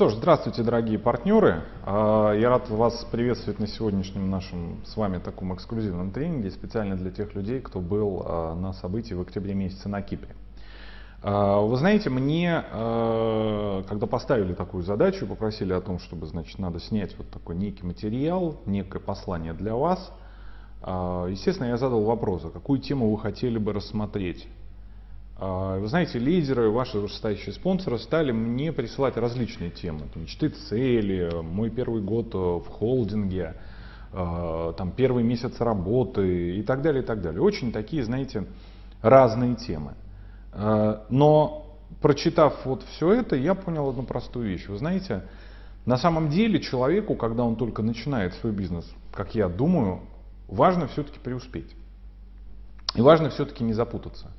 Что ж, здравствуйте, дорогие партнеры. А, я рад вас приветствовать на сегодняшнем нашем с вами таком эксклюзивном тренинге, специально для тех людей, кто был а, на событии в октябре месяце на Кипре. А, вы знаете, мне, когда поставили такую задачу, попросили о том, чтобы, значит, надо снять вот такой некий материал, некое послание для вас, естественно, я задал вопрос, а какую тему вы хотели бы рассмотреть? А, вы знаете, лидеры, ваши вышестоящие спонсоры стали мне присылать различные темы. Мечты, цели, мой первый год э, в холдинге, э, там, первый месяц работы и так далее, и так далее. Очень такие, знаете, разные темы. Э, но прочитав вот все это, я понял одну простую вещь. Вы знаете, на самом деле человеку, когда он только начинает свой бизнес, как я думаю, важно все-таки преуспеть. И важно все-таки не запутаться.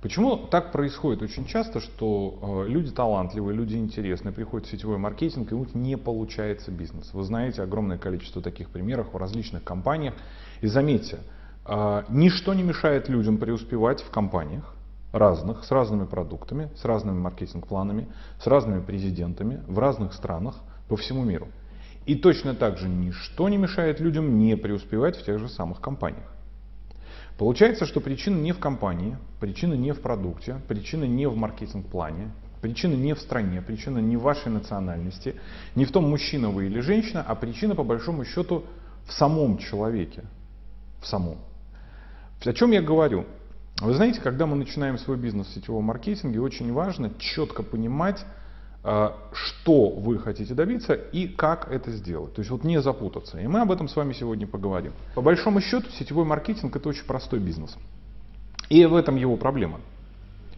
Почему так происходит очень часто, что э, люди талантливые, люди интересные, приходят в сетевой маркетинг, и у них не получается бизнес. Вы знаете огромное количество таких примеров в различных компаниях. И заметьте, э, ничто не мешает людям преуспевать в компаниях разных, с разными продуктами, с разными маркетинг-планами, с разными президентами в разных странах по всему миру. И точно так же ничто не мешает людям не преуспевать в тех же самых компаниях. Получается, что причина не в компании, причина не в продукте, причина не в маркетинг-плане, причина не в стране, причина не в вашей национальности, не в том, мужчина вы или женщина, а причина по большому счету в самом человеке. В самом. О чем я говорю? Вы знаете, когда мы начинаем свой бизнес в сетевом маркетинге, очень важно четко понимать, что вы хотите добиться и как это сделать. То есть вот не запутаться. И мы об этом с вами сегодня поговорим. По большому счету сетевой маркетинг это очень простой бизнес. И в этом его проблема.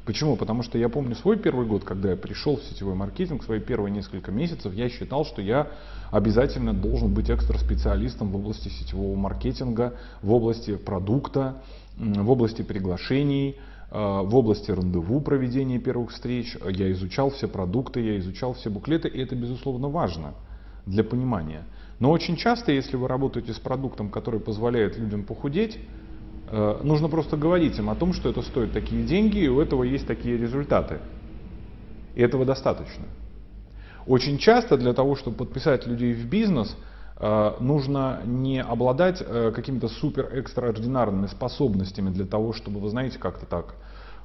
Почему? Потому что я помню свой первый год, когда я пришел в сетевой маркетинг, свои первые несколько месяцев, я считал, что я обязательно должен быть экстра-специалистом в области сетевого маркетинга, в области продукта, в области приглашений, Э, в области рандеву проведения первых встреч, я изучал все продукты, я изучал все буклеты, и это, безусловно, важно для понимания. Но очень часто, если вы работаете с продуктом, который позволяет людям похудеть, э, нужно просто говорить им о том, что это стоит такие деньги, и у этого есть такие результаты. И этого достаточно. Очень часто для того, чтобы подписать людей в бизнес – нужно не обладать э, какими-то супер экстраординарными способностями для того, чтобы, вы знаете, как-то так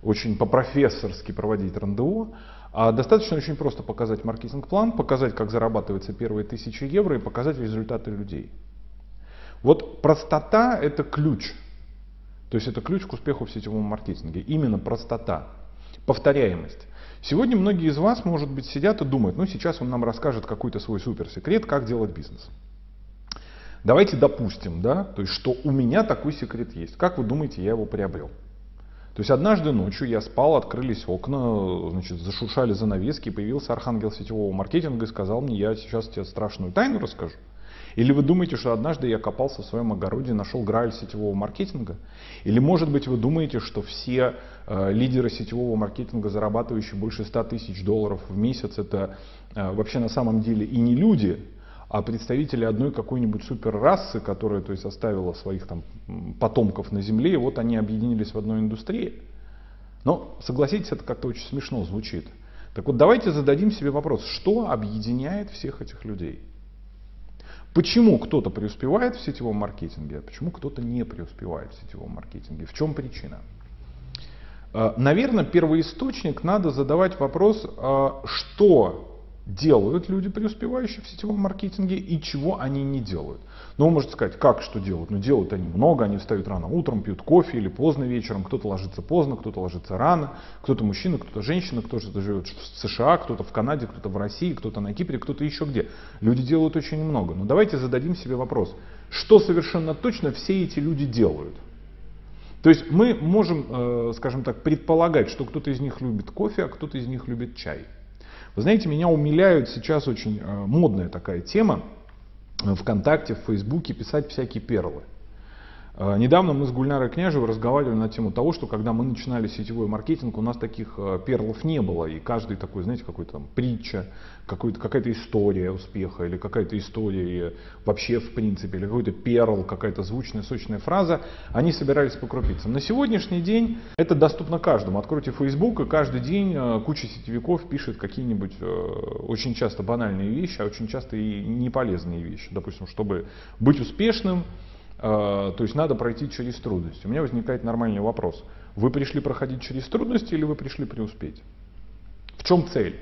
очень по-профессорски проводить РНДО, а достаточно очень просто показать маркетинг-план, показать, как зарабатываются первые тысячи евро и показать результаты людей. Вот простота – это ключ. То есть это ключ к успеху в сетевом маркетинге. Именно простота, повторяемость. Сегодня многие из вас, может быть, сидят и думают, ну сейчас он нам расскажет какой-то свой суперсекрет, как делать бизнес. Давайте допустим, да, то есть, что у меня такой секрет есть. Как вы думаете, я его приобрел? То есть однажды ночью я спал, открылись окна, значит, зашуршали занавески, появился архангел сетевого маркетинга и сказал мне, я сейчас тебе страшную тайну расскажу. Или вы думаете, что однажды я копался в своем огороде, нашел грааль сетевого маркетинга? Или может быть вы думаете, что все э, лидеры сетевого маркетинга, зарабатывающие больше 100 тысяч долларов в месяц, это э, вообще на самом деле и не люди, а представители одной какой-нибудь суперрасы, которая то есть, оставила своих там, потомков на Земле, и вот они объединились в одной индустрии. Но, согласитесь, это как-то очень смешно звучит. Так вот, давайте зададим себе вопрос, что объединяет всех этих людей? Почему кто-то преуспевает в сетевом маркетинге, а почему кто-то не преуспевает в сетевом маркетинге? В чем причина? Э, Наверное, первоисточник надо задавать вопрос, э, что делают люди, преуспевающие в сетевом маркетинге, и чего они не делают. Но ну, вы можете сказать, как что делают? Ну, делают они много, они встают рано утром, пьют кофе или поздно вечером, кто-то ложится поздно, кто-то ложится рано, кто-то мужчина, кто-то женщина, кто-то живет в США, кто-то в Канаде, кто-то в России, кто-то на Кипре, кто-то еще где. Люди делают очень много. Но давайте зададим себе вопрос, что совершенно точно все эти люди делают? То есть мы можем, э, скажем так, предполагать, что кто-то из них любит кофе, а кто-то из них любит чай. Вы знаете, меня умиляют сейчас очень э, модная такая тема ВКонтакте, в Фейсбуке писать всякие перлы. Э, недавно мы с Гульнарой Княжевой разговаривали на тему того, что когда мы начинали сетевой маркетинг, у нас таких э, перлов не было. И каждый такой, знаете, какой-то там притча, какая-то история успеха или какая-то история вообще в принципе, или какой-то перл, какая-то звучная, сочная фраза, они собирались по крупицам. На сегодняшний день это доступно каждому. Откройте Facebook, и каждый день э, куча сетевиков пишет какие-нибудь очень часто банальные вещи, а очень часто и неполезные вещи. Допустим, чтобы быть успешным, то есть надо пройти через трудности. У меня возникает нормальный вопрос. Вы пришли проходить через трудности или вы пришли преуспеть? В чем цель?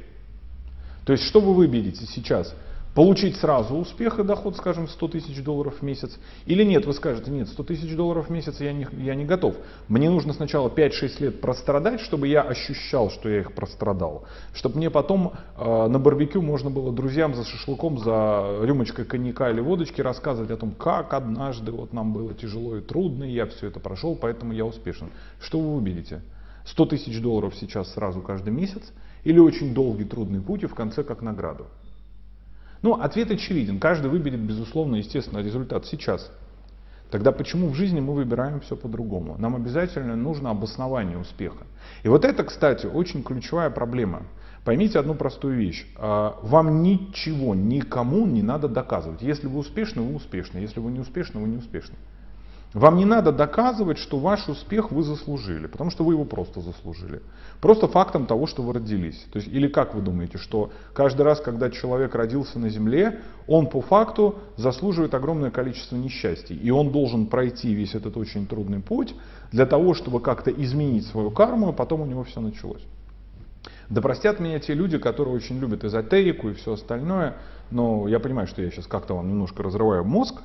То есть что вы выберете сейчас? Получить сразу успех и доход, скажем, 100 тысяч долларов в месяц? Или нет, вы скажете, нет, 100 тысяч долларов в месяц я не, я не готов. Мне нужно сначала 5-6 лет прострадать, чтобы я ощущал, что я их прострадал. Чтобы мне потом э, на барбекю можно было друзьям за шашлыком, за рюмочкой коньяка или водочки рассказывать о том, как однажды вот нам было тяжело и трудно, и я все это прошел, поэтому я успешен. Что вы увидите? 100 тысяч долларов сейчас сразу каждый месяц или очень долгий трудный путь и в конце как награду? Ну, ответ очевиден. Каждый выберет, безусловно, естественно, результат сейчас. Тогда почему в жизни мы выбираем все по-другому? Нам обязательно нужно обоснование успеха. И вот это, кстати, очень ключевая проблема. Поймите одну простую вещь. А, вам ничего никому не надо доказывать. Если вы успешны, вы успешны. Если вы не успешны, вы не успешны. Вам не надо доказывать, что ваш успех вы заслужили, потому что вы его просто заслужили. Просто фактом того, что вы родились. То есть, или как вы думаете, что каждый раз, когда человек родился на земле, он по факту заслуживает огромное количество несчастий. И он должен пройти весь этот очень трудный путь для того, чтобы как-то изменить свою карму, а потом у него все началось. Да простят меня те люди, которые очень любят эзотерику и все остальное, но я понимаю, что я сейчас как-то вам немножко разрываю мозг,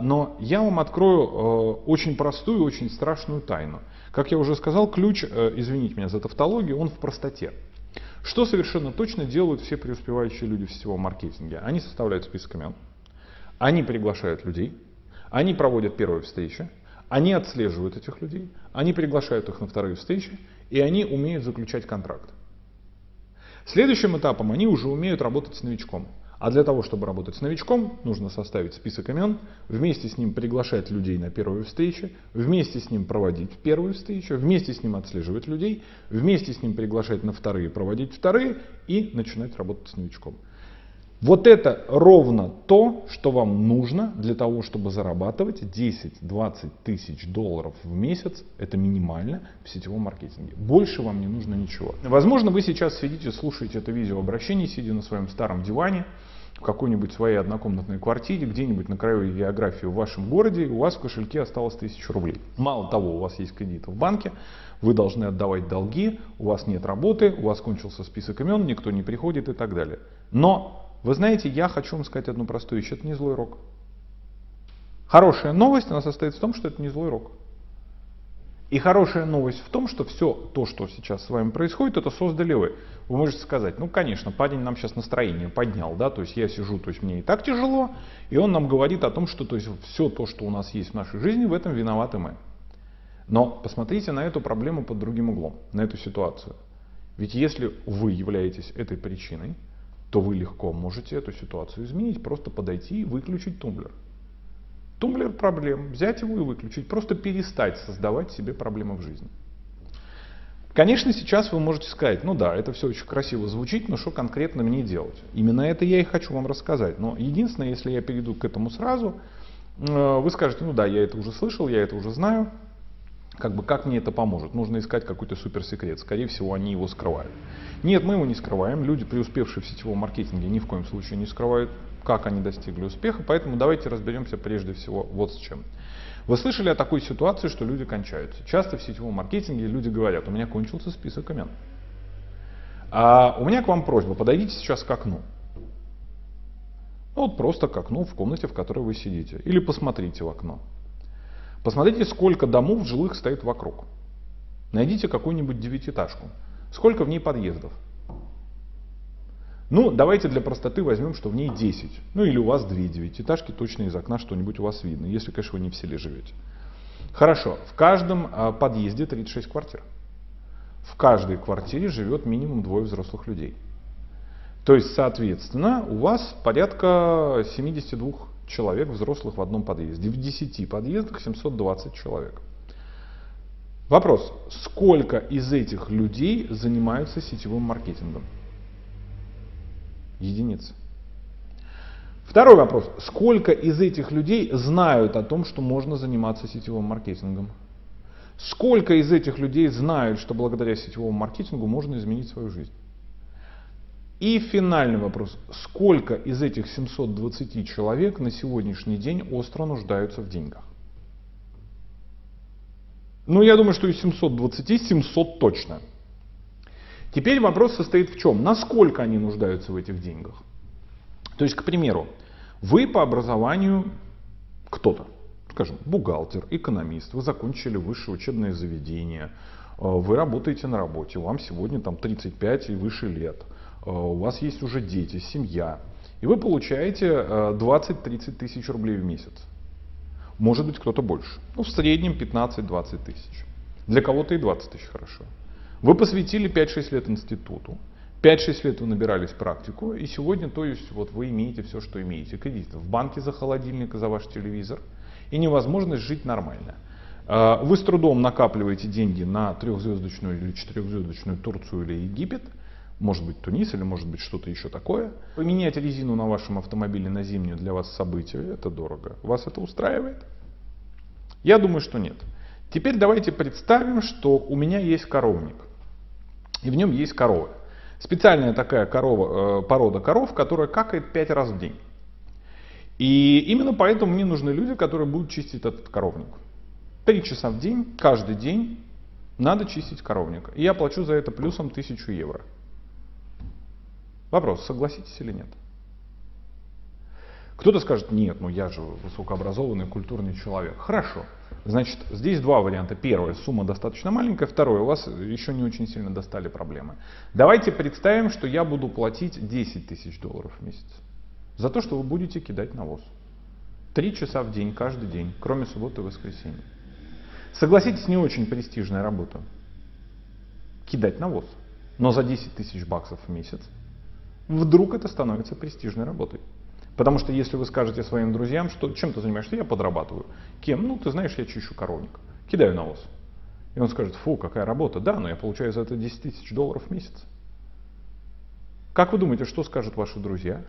но я вам открою э, очень простую, очень страшную тайну. Как я уже сказал, ключ, э, извините меня за тавтологию, он в простоте. Что совершенно точно делают все преуспевающие люди в сетевом маркетинге? Они составляют список имен, они приглашают людей, они проводят первые встречи, они отслеживают этих людей, они приглашают их на вторые встречи, и они умеют заключать контракт. Следующим этапом они уже умеют работать с новичком. А для того, чтобы работать с новичком, нужно составить список имен, вместе с ним приглашать людей на первые встречи, вместе с ним проводить первые встречи, вместе с ним отслеживать людей, вместе с ним приглашать на вторые, проводить вторые и начинать работать с новичком. Вот это ровно то, что вам нужно для того, чтобы зарабатывать 10-20 тысяч долларов в месяц. Это минимально в сетевом маркетинге. Больше вам не нужно ничего. Возможно, вы сейчас сидите, слушаете это видеообращение, сидя на своем старом диване, в какой-нибудь своей однокомнатной квартире, где-нибудь на краю географии в вашем городе, у вас в кошельке осталось 1000 рублей. Мало того, у вас есть кредит в банке, вы должны отдавать долги, у вас нет работы, у вас кончился список имен, никто не приходит и так далее. Но вы знаете, я хочу вам сказать одну простую вещь. Это не злой рок. Хорошая новость, она состоит в том, что это не злой рок. И хорошая новость в том, что все то, что сейчас с вами происходит, это создали вы. Вы можете сказать, ну конечно, парень нам сейчас настроение поднял, да, то есть я сижу, то есть мне и так тяжело, и он нам говорит о том, что то есть все то, что у нас есть в нашей жизни, в этом виноваты мы. Но посмотрите на эту проблему под другим углом, на эту ситуацию. Ведь если вы являетесь этой причиной, то вы легко можете эту ситуацию изменить, просто подойти и выключить тумблер. Тумблер проблем, взять его и выключить, просто перестать создавать себе проблемы в жизни. Конечно, сейчас вы можете сказать, ну да, это все очень красиво звучит, но что конкретно мне делать? Именно это я и хочу вам рассказать. Но единственное, если я перейду к этому сразу, э, вы скажете, ну да, я это уже слышал, я это уже знаю, как бы как мне это поможет? Нужно искать какой-то суперсекрет. Скорее всего, они его скрывают. Нет, мы его не скрываем. Люди, преуспевшие в сетевом маркетинге, ни в коем случае не скрывают, как они достигли успеха. Поэтому давайте разберемся прежде всего вот с чем. Вы слышали о такой ситуации, что люди кончаются. Часто в сетевом маркетинге люди говорят, у меня кончился список имен. А у меня к вам просьба, подойдите сейчас к окну. Ну, вот просто к окну в комнате, в которой вы сидите. Или посмотрите в окно. Посмотрите, сколько домов жилых стоит вокруг. Найдите какую-нибудь девятиэтажку. Сколько в ней подъездов? Ну, давайте для простоты возьмем, что в ней 10. Ну или у вас две девятиэтажки, точно из окна что-нибудь у вас видно, если, конечно, вы не в селе живете. Хорошо, в каждом а, подъезде 36 квартир. В каждой квартире живет минимум двое взрослых людей. То есть, соответственно, у вас порядка 72 человек взрослых в одном подъезде. В 10 подъездах 720 человек. Вопрос, сколько из этих людей занимаются сетевым маркетингом? Единицы. Второй вопрос, сколько из этих людей знают о том, что можно заниматься сетевым маркетингом? Сколько из этих людей знают, что благодаря сетевому маркетингу можно изменить свою жизнь? И финальный вопрос. Сколько из этих 720 человек на сегодняшний день остро нуждаются в деньгах? Ну, я думаю, что из 720 700 точно. Теперь вопрос состоит в чем? Насколько они нуждаются в этих деньгах? То есть, к примеру, вы по образованию кто-то, скажем, бухгалтер, экономист, вы закончили высшее учебное заведение, э, вы работаете на работе, вам сегодня там 35 и выше лет, у вас есть уже дети, семья, и вы получаете 20-30 э, тысяч рублей в месяц. Может быть кто-то больше. Ну, в среднем 15-20 тысяч. Для кого-то и 20 тысяч хорошо. Вы посвятили 5-6 лет институту. 5-6 лет вы набирались практику, и сегодня, то есть, вот вы имеете все, что имеете. Кредит в банке за холодильник и за ваш телевизор, и невозможность жить нормально. А, вы с трудом накапливаете деньги на трехзвездочную или четырехзвездочную Турцию или Египет, может быть Тунис или может быть что-то еще такое. Поменять резину на вашем автомобиле на зимнюю для вас событие, это дорого. Вас это устраивает? Я думаю, что нет. Теперь давайте представим, что у меня есть коровник. И в нем есть корова. Специальная такая корова, э, порода коров, которая какает 5 раз в день. И именно поэтому мне нужны люди, которые будут чистить этот коровник. Три часа в день, каждый день надо чистить коровник. И я плачу за это плюсом 1000 евро. Вопрос, согласитесь или нет? Кто-то скажет, нет, ну я же высокообразованный, культурный человек. Хорошо. Значит, здесь два варианта. Первое, сумма достаточно маленькая. Второе, у вас еще не очень сильно достали проблемы. Давайте представим, что я буду платить 10 тысяч долларов в месяц. За то, что вы будете кидать навоз. Три часа в день, каждый день, кроме субботы и воскресенья. Согласитесь, не очень престижная работа. Кидать навоз. Но за 10 тысяч баксов в месяц вдруг это становится престижной работой. Потому что если вы скажете своим друзьям, что чем ты занимаешься, я подрабатываю. Кем? Ну, ты знаешь, я чищу коровник. Кидаю навоз. И он скажет, фу, какая работа. Да, но я получаю за это 10 тысяч долларов в месяц. Как вы думаете, что скажут ваши друзья?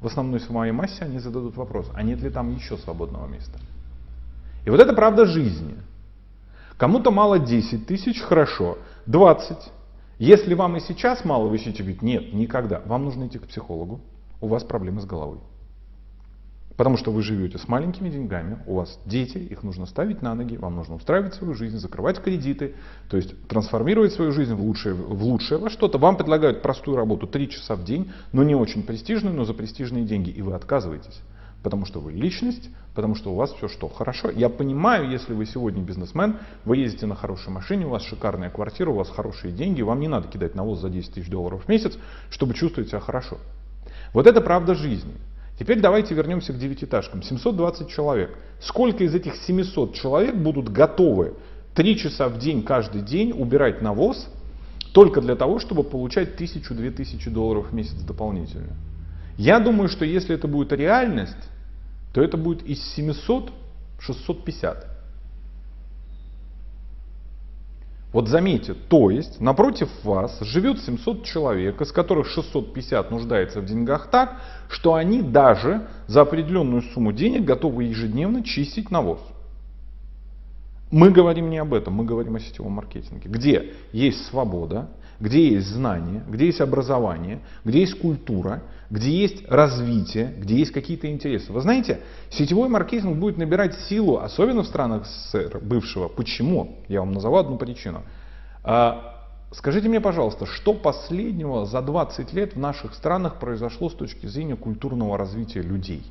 В основной своей массе они зададут вопрос, а нет ли там еще свободного места? И вот это правда жизни. Кому-то мало 10 тысяч, хорошо. 20. Если вам и сейчас мало, вы сидите говорите, нет, никогда. Вам нужно идти к психологу. У вас проблемы с головой. Потому что вы живете с маленькими деньгами, у вас дети, их нужно ставить на ноги, вам нужно устраивать свою жизнь, закрывать кредиты, то есть трансформировать свою жизнь в лучшее, в лучшее во что-то. Вам предлагают простую работу 3 часа в день, но не очень престижную, но за престижные деньги, и вы отказываетесь. Потому что вы личность, потому что у вас все что хорошо. Я понимаю, если вы сегодня бизнесмен, вы ездите на хорошей машине, у вас шикарная квартира, у вас хорошие деньги, вам не надо кидать навоз за 10 тысяч долларов в месяц, чтобы чувствовать себя хорошо. Вот это правда жизни. Теперь давайте вернемся к девятиэтажкам. 720 человек. Сколько из этих 700 человек будут готовы 3 часа в день каждый день убирать навоз только для того, чтобы получать 1000-2000 долларов в месяц дополнительно? Я думаю, что если это будет реальность, то это будет из 700 650. Вот заметьте, то есть напротив вас живет 700 человек, из которых 650 нуждается в деньгах так, что они даже за определенную сумму денег готовы ежедневно чистить навоз. Мы говорим не об этом, мы говорим о сетевом маркетинге, где есть свобода, где есть знание, где есть образование, где есть культура, где есть развитие, где есть какие-то интересы. Вы знаете, сетевой маркетинг будет набирать силу, особенно в странах СССР бывшего. Почему? Я вам назову одну причину. А, скажите мне, пожалуйста, что последнего за 20 лет в наших странах произошло с точки зрения культурного развития людей?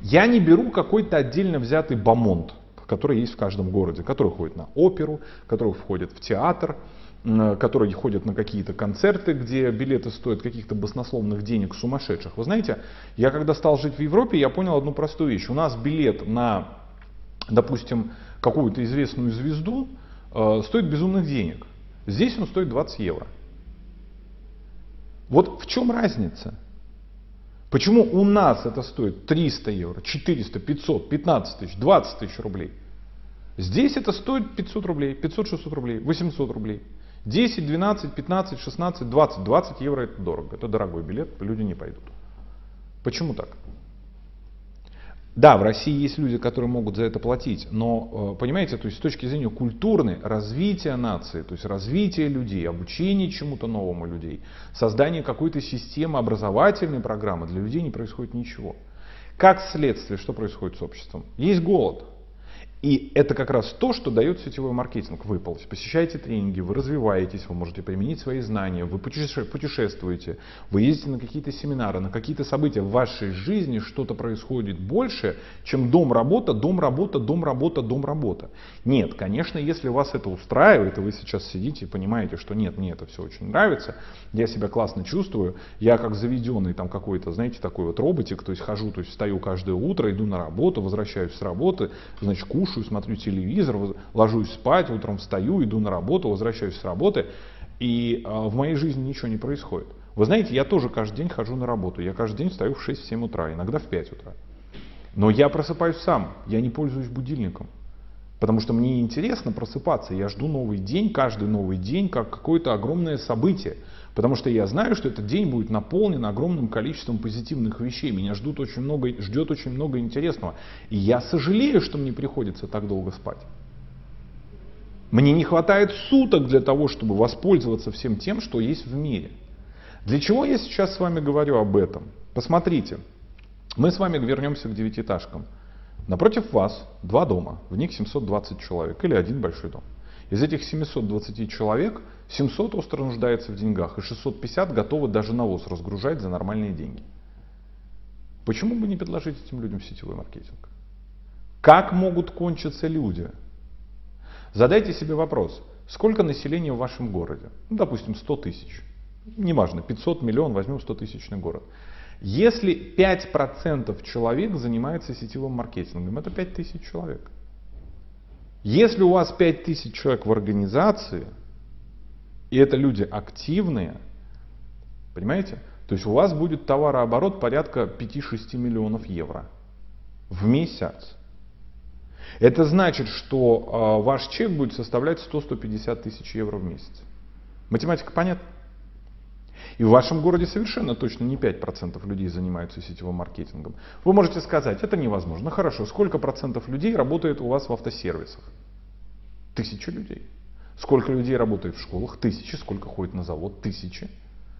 Я не беру какой-то отдельно взятый бомонд, который есть в каждом городе, который ходит на оперу, который входит в театр, которые ходят на какие-то концерты, где билеты стоят каких-то баснословных денег сумасшедших. Вы знаете, я когда стал жить в Европе, я понял одну простую вещь. У нас билет на, допустим, какую-то известную звезду э, стоит безумных денег. Здесь он стоит 20 евро. Вот в чем разница? Почему у нас это стоит 300 евро, 400, 500, 15 тысяч, 20 тысяч рублей? Здесь это стоит 500 рублей, 500-600 рублей, 800 рублей. 10, 12, 15, 16, 20. 20 евро это дорого. Это дорогой билет, люди не пойдут. Почему так? Да, в России есть люди, которые могут за это платить, но, э, понимаете, то есть с точки зрения культурной, развития нации, то есть развития людей, обучения чему-то новому людей, создания какой-то системы образовательной программы для людей не происходит ничего. Как следствие, что происходит с обществом? Есть голод, и это как раз то, что дает сетевой маркетинг. Вы посещаете тренинги, вы развиваетесь, вы можете применить свои знания, вы путешествуете, вы ездите на какие-то семинары, на какие-то события. В вашей жизни что-то происходит больше, чем дом-работа, дом-работа, дом-работа, дом-работа. Нет, конечно, если вас это устраивает, и вы сейчас сидите и понимаете, что нет, мне это все очень нравится, я себя классно чувствую, я как заведенный там какой-то, знаете, такой вот роботик, то есть хожу, то есть встаю каждое утро, иду на работу, возвращаюсь с работы, значит, кушаю, кушаю, смотрю телевизор, ложусь спать, утром встаю, иду на работу, возвращаюсь с работы, и э, в моей жизни ничего не происходит. Вы знаете, я тоже каждый день хожу на работу, я каждый день встаю в 6-7 утра, иногда в 5 утра. Но я просыпаюсь сам, я не пользуюсь будильником. Потому что мне интересно просыпаться, я жду новый день, каждый новый день, как какое-то огромное событие. Потому что я знаю, что этот день будет наполнен огромным количеством позитивных вещей. Меня ждут очень много, ждет очень много интересного. И я сожалею, что мне приходится так долго спать. Мне не хватает суток для того, чтобы воспользоваться всем тем, что есть в мире. Для чего я сейчас с вами говорю об этом? Посмотрите, мы с вами вернемся к девятиэтажкам. Напротив вас два дома, в них 720 человек или один большой дом. Из этих 720 человек 700 остро нуждается в деньгах, и 650 готовы даже навоз разгружать за нормальные деньги. Почему бы не предложить этим людям сетевой маркетинг? Как могут кончиться люди? Задайте себе вопрос, сколько населения в вашем городе? Ну, допустим, 100 тысяч. Неважно, 500 миллион, возьмем 100 тысячный город. Если 5% человек занимается сетевым маркетингом, это 5 тысяч человек. Если у вас 5000 человек в организации, и это люди активные, понимаете? То есть у вас будет товарооборот порядка 5-6 миллионов евро в месяц. Это значит, что э, ваш чек будет составлять 100-150 тысяч евро в месяц. Математика понятна? И в вашем городе совершенно точно не 5% людей занимаются сетевым маркетингом. Вы можете сказать, это невозможно. Хорошо, сколько процентов людей работает у вас в автосервисах? Тысячи людей. Сколько людей работает в школах? Тысячи. Сколько ходит на завод? Тысячи.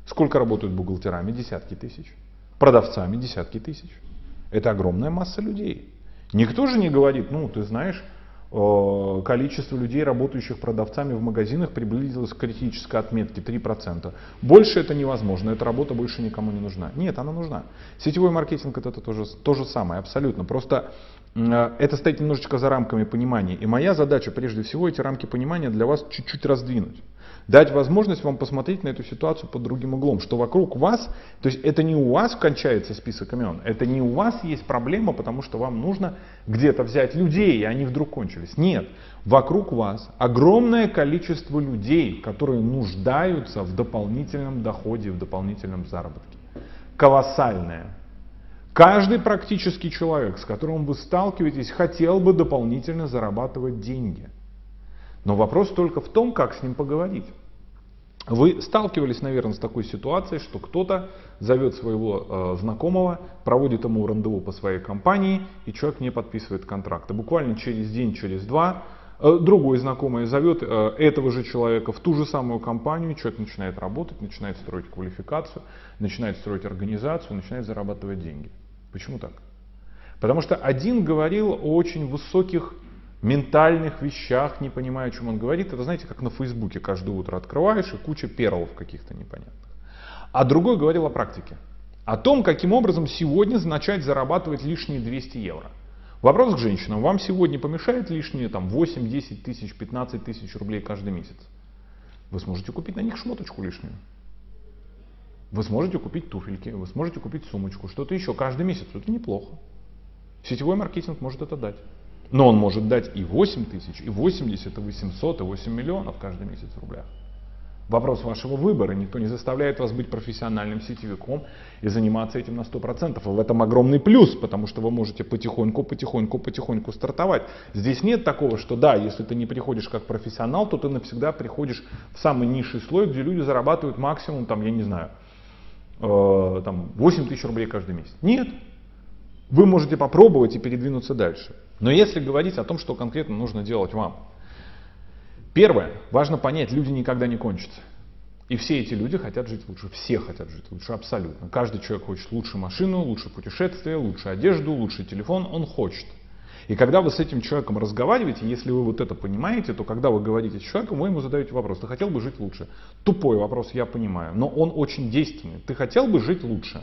Сколько работают бухгалтерами? Десятки тысяч. Продавцами? Десятки тысяч. Это огромная масса людей. Никто же не говорит, ну, ты знаешь, Э, количество людей, работающих продавцами в магазинах, приблизилось к критической отметке 3%. Больше это невозможно, эта работа больше никому не нужна. Нет, она нужна. Сетевой маркетинг это, то, же, то же самое, абсолютно. Просто это стоит немножечко за рамками понимания. И моя задача, прежде всего, эти рамки понимания для вас чуть-чуть раздвинуть дать возможность вам посмотреть на эту ситуацию под другим углом, что вокруг вас, то есть это не у вас кончается список имен, это не у вас есть проблема, потому что вам нужно где-то взять людей, и они вдруг кончились. Нет, вокруг вас огромное количество людей, которые нуждаются в дополнительном доходе, в дополнительном заработке. Колоссальное. Каждый практически человек, с которым вы сталкиваетесь, хотел бы дополнительно зарабатывать деньги. Но вопрос только в том, как с ним поговорить. Вы сталкивались, наверное, с такой ситуацией, что кто-то зовет своего э, знакомого, проводит ему рандеву по своей компании, и человек не подписывает контракт. И буквально через день, через два э, другой знакомый зовет э, этого же человека в ту же самую компанию, человек начинает работать, начинает строить квалификацию, начинает строить организацию, начинает зарабатывать деньги. Почему так? Потому что один говорил о очень высоких ментальных вещах, не понимая, о чем он говорит. Это, знаете, как на Фейсбуке каждое утро открываешь и куча перлов каких-то непонятных. А другой говорил о практике. О том, каким образом сегодня начать зарабатывать лишние 200 евро. Вопрос к женщинам. Вам сегодня помешает лишние там, 8, 10 тысяч, 15 тысяч рублей каждый месяц? Вы сможете купить на них шмоточку лишнюю. Вы сможете купить туфельки, вы сможете купить сумочку, что-то еще каждый месяц. Это неплохо. Сетевой маркетинг может это дать. Но он может дать и 8 тысяч, и 80, и 800, и 8 миллионов каждый месяц в рублях. Вопрос вашего выбора. Никто не заставляет вас быть профессиональным сетевиком и заниматься этим на 100%. И в этом огромный плюс, потому что вы можете потихоньку, потихоньку, потихоньку стартовать. Здесь нет такого, что да, если ты не приходишь как профессионал, то ты навсегда приходишь в самый низший слой, где люди зарабатывают максимум, там, я не знаю, э, там, 8 тысяч рублей каждый месяц. Нет. Вы можете попробовать и передвинуться дальше. Но если говорить о том, что конкретно нужно делать вам, Первое, важно понять, люди никогда не кончатся. И все эти люди хотят жить лучше. Все хотят жить лучше, абсолютно. Каждый человек хочет лучше машину, лучше путешествие, лучше одежду, лучший телефон. Он хочет. И когда вы с этим человеком разговариваете, если вы вот это понимаете, то когда вы говорите с человеком, вы ему задаете вопрос, ты хотел бы жить лучше? Тупой вопрос, я понимаю, но он очень действенный. Ты хотел бы жить лучше?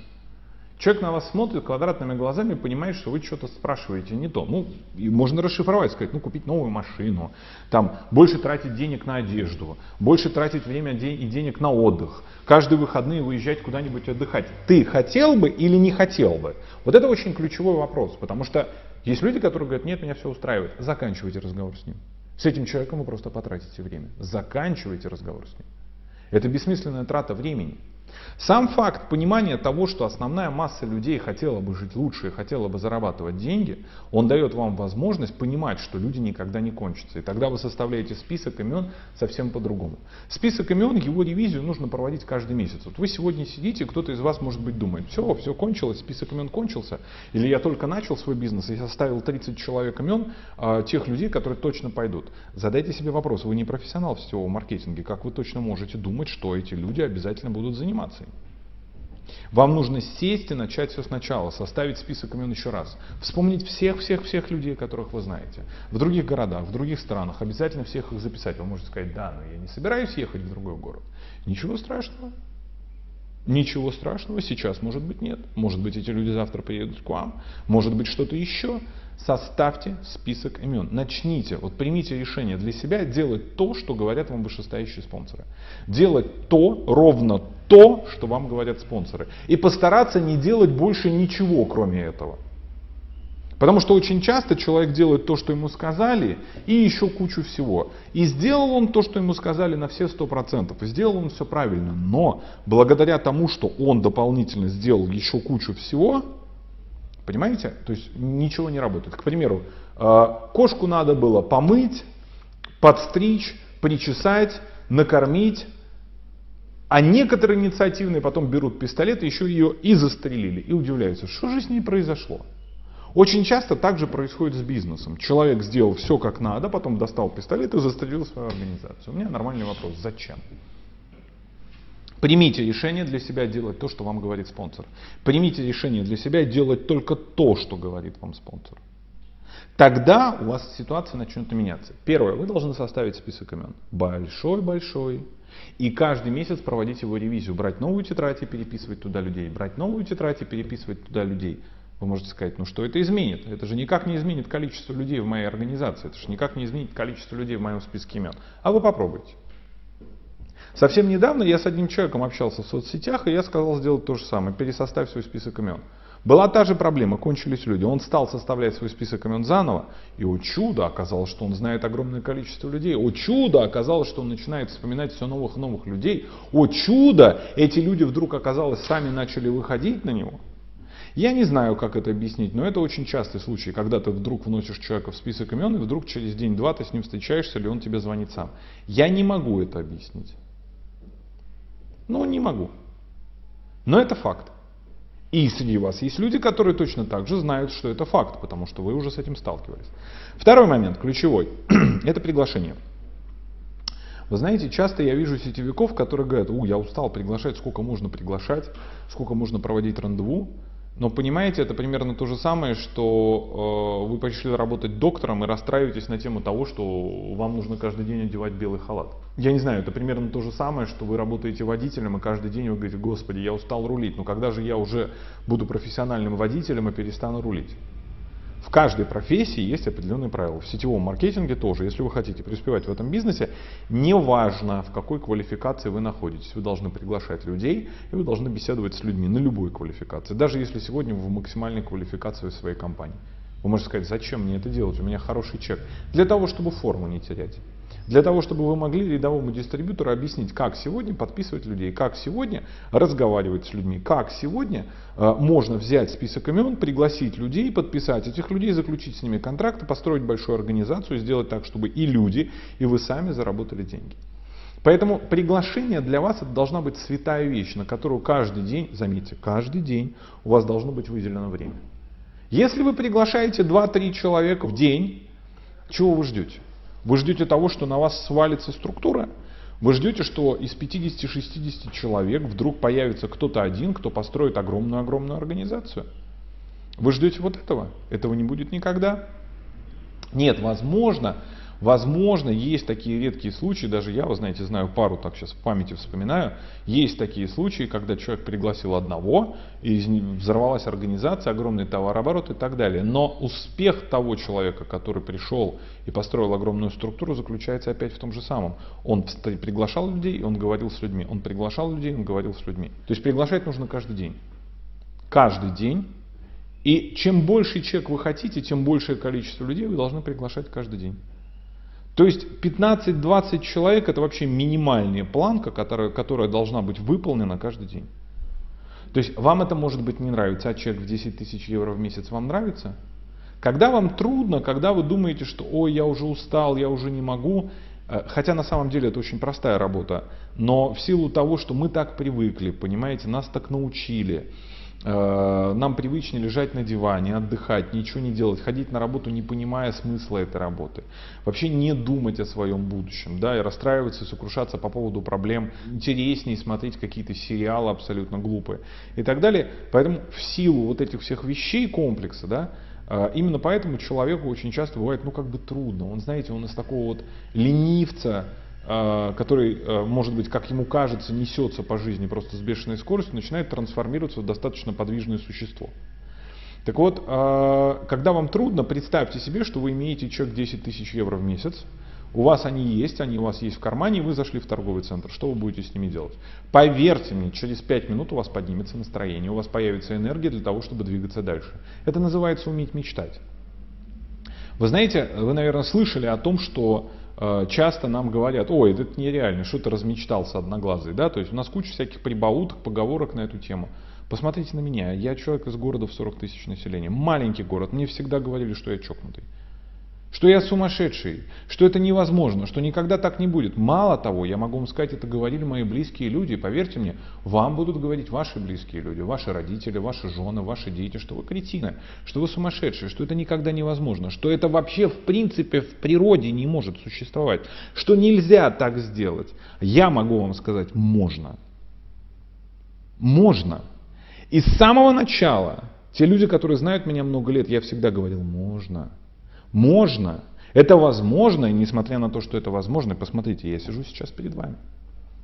Человек на вас смотрит квадратными глазами, понимает, что вы что-то спрашиваете не то. Ну, и можно расшифровать, сказать, ну, купить новую машину, там, больше тратить денег на одежду, больше тратить время и денег на отдых, каждые выходные выезжать куда-нибудь отдыхать. Ты хотел бы или не хотел бы? Вот это очень ключевой вопрос, потому что есть люди, которые говорят, нет, меня все устраивает. Заканчивайте разговор с ним. С этим человеком вы просто потратите время. Заканчивайте разговор с ним. Это бессмысленная трата времени. Сам факт понимания того, что основная масса людей хотела бы жить лучше и хотела бы зарабатывать деньги, он дает вам возможность понимать, что люди никогда не кончатся. И тогда вы составляете список имен совсем по-другому. Список имен, его ревизию нужно проводить каждый месяц. Вот вы сегодня сидите, кто-то из вас может быть думает, все, все кончилось, список имен кончился, или я только начал свой бизнес и составил 30 человек имен а, тех людей, которые точно пойдут. Задайте себе вопрос, вы не профессионал в сетевом маркетинге, как вы точно можете думать, что эти люди обязательно будут заниматься? Вам нужно сесть и начать все сначала, составить список имен еще раз. Вспомнить всех-всех-всех людей, которых вы знаете. В других городах, в других странах. Обязательно всех их записать. Вы можете сказать, да, но я не собираюсь ехать в другой город. Ничего страшного. Ничего страшного сейчас, может быть, нет. Может быть, эти люди завтра приедут к вам. Может быть, что-то еще. Составьте список имен. Начните, вот примите решение для себя делать то, что говорят вам вышестоящие спонсоры. Делать то, ровно то, что вам говорят спонсоры. И постараться не делать больше ничего, кроме этого. Потому что очень часто человек делает то, что ему сказали, и еще кучу всего. И сделал он то, что ему сказали на все сто процентов. И сделал он все правильно. Но благодаря тому, что он дополнительно сделал еще кучу всего, Понимаете? То есть ничего не работает. К примеру, э, кошку надо было помыть, подстричь, причесать, накормить, а некоторые инициативные потом берут пистолет, еще ее и застрелили, и удивляются, что же с ней произошло. Очень часто так же происходит с бизнесом. Человек сделал все как надо, потом достал пистолет и застрелил свою организацию. У меня нормальный вопрос, зачем? Примите решение для себя делать то, что вам говорит спонсор. Примите решение для себя делать только то, что говорит вам спонсор. Тогда у вас ситуация начнет меняться. Первое, вы должны составить список имен. Большой-большой. И каждый месяц проводить его ревизию. Брать новую тетрадь и переписывать туда людей. Брать новую тетрадь и переписывать туда людей. Вы можете сказать, ну что это изменит? Это же никак не изменит количество людей в моей организации. Это же никак не изменит количество людей в моем списке имен. А вы попробуйте. Совсем недавно я с одним человеком общался в соцсетях, и я сказал сделать то же самое, пересоставь свой список имен. Была та же проблема, кончились люди. Он стал составлять свой список имен заново, и о чудо, оказалось, что он знает огромное количество людей. О чудо, оказалось, что он начинает вспоминать все новых и новых людей. О чудо, эти люди вдруг, оказалось, сами начали выходить на него. Я не знаю, как это объяснить, но это очень частый случай, когда ты вдруг вносишь человека в список имен, и вдруг через день-два ты с ним встречаешься, или он тебе звонит сам. Я не могу это объяснить. Ну, не могу. Но это факт. И среди вас есть люди, которые точно так же знают, что это факт, потому что вы уже с этим сталкивались. Второй момент, ключевой, это приглашение. Вы знаете, часто я вижу сетевиков, которые говорят, у, я устал приглашать, сколько можно приглашать, сколько можно проводить рандеву. Но понимаете, это примерно то же самое, что э, вы пришли работать доктором и расстраиваетесь на тему того, что вам нужно каждый день одевать белый халат. Я не знаю, это примерно то же самое, что вы работаете водителем и каждый день вы говорите, господи, я устал рулить, но когда же я уже буду профессиональным водителем и перестану рулить? В каждой профессии есть определенные правила. В сетевом маркетинге тоже. Если вы хотите преуспевать в этом бизнесе, неважно в какой квалификации вы находитесь, вы должны приглашать людей и вы должны беседовать с людьми на любой квалификации. Даже если сегодня вы в максимальной квалификации в своей компании. Вы можете сказать, зачем мне это делать, у меня хороший чек. Для того, чтобы форму не терять. Для того, чтобы вы могли рядовому дистрибьютору объяснить, как сегодня подписывать людей, как сегодня разговаривать с людьми, как сегодня э, можно взять список имен, пригласить людей, подписать этих людей, заключить с ними контракты, построить большую организацию, сделать так, чтобы и люди, и вы сами заработали деньги. Поэтому приглашение для вас это должна быть святая вещь, на которую каждый день, заметьте, каждый день у вас должно быть выделено время. Если вы приглашаете 2-3 человека в день, чего вы ждете? Вы ждете того, что на вас свалится структура? Вы ждете, что из 50-60 человек вдруг появится кто-то один, кто построит огромную-огромную организацию? Вы ждете вот этого? Этого не будет никогда? Нет, возможно, Возможно, есть такие редкие случаи, даже я, вы знаете, знаю пару, так сейчас в памяти вспоминаю, есть такие случаи, когда человек пригласил одного, и взорвалась организация, огромный товарооборот и так далее. Но успех того человека, который пришел и построил огромную структуру, заключается опять в том же самом. Он приглашал людей, он говорил с людьми. Он приглашал людей, он говорил с людьми. То есть приглашать нужно каждый день. Каждый день. И чем больше чек вы хотите, тем большее количество людей вы должны приглашать каждый день. То есть 15-20 человек это вообще минимальная планка, которая, которая должна быть выполнена каждый день. То есть вам это может быть не нравится, а чек в 10 тысяч евро в месяц вам нравится? Когда вам трудно, когда вы думаете, что ой, я уже устал, я уже не могу, э, хотя на самом деле это очень простая работа, но в силу того, что мы так привыкли, понимаете, нас так научили, нам привычнее лежать на диване, отдыхать, ничего не делать, ходить на работу, не понимая смысла этой работы. Вообще не думать о своем будущем, да, и расстраиваться, сокрушаться по поводу проблем. Интереснее смотреть какие-то сериалы абсолютно глупые и так далее. Поэтому в силу вот этих всех вещей комплекса, да, э, именно поэтому человеку очень часто бывает, ну, как бы трудно. Он, знаете, он из такого вот ленивца, Э, который, э, может быть, как ему кажется, несется по жизни просто с бешеной скоростью, начинает трансформироваться в достаточно подвижное существо. Так вот, э, когда вам трудно, представьте себе, что вы имеете чек 10 тысяч евро в месяц, у вас они есть, они у вас есть в кармане, вы зашли в торговый центр. Что вы будете с ними делать? Поверьте мне, через 5 минут у вас поднимется настроение, у вас появится энергия для того, чтобы двигаться дальше. Это называется уметь мечтать. Вы знаете, вы, наверное, слышали о том, что часто нам говорят, ой, это нереально, что ты размечтался одноглазый, да, то есть у нас куча всяких прибауток, поговорок на эту тему. Посмотрите на меня, я человек из города в 40 тысяч населения, маленький город, мне всегда говорили, что я чокнутый что я сумасшедший, что это невозможно, что никогда так не будет. Мало того, я могу вам сказать, это говорили мои близкие люди, поверьте мне, вам будут говорить ваши близкие люди, ваши родители, ваши жены, ваши дети, что вы кретины, что вы сумасшедшие, что это никогда невозможно, что это вообще в принципе в природе не может существовать, что нельзя так сделать. Я могу вам сказать, можно. Можно. И с самого начала, те люди, которые знают меня много лет, я всегда говорил, можно. Можно. Это возможно, и несмотря на то, что это возможно, посмотрите, я сижу сейчас перед вами.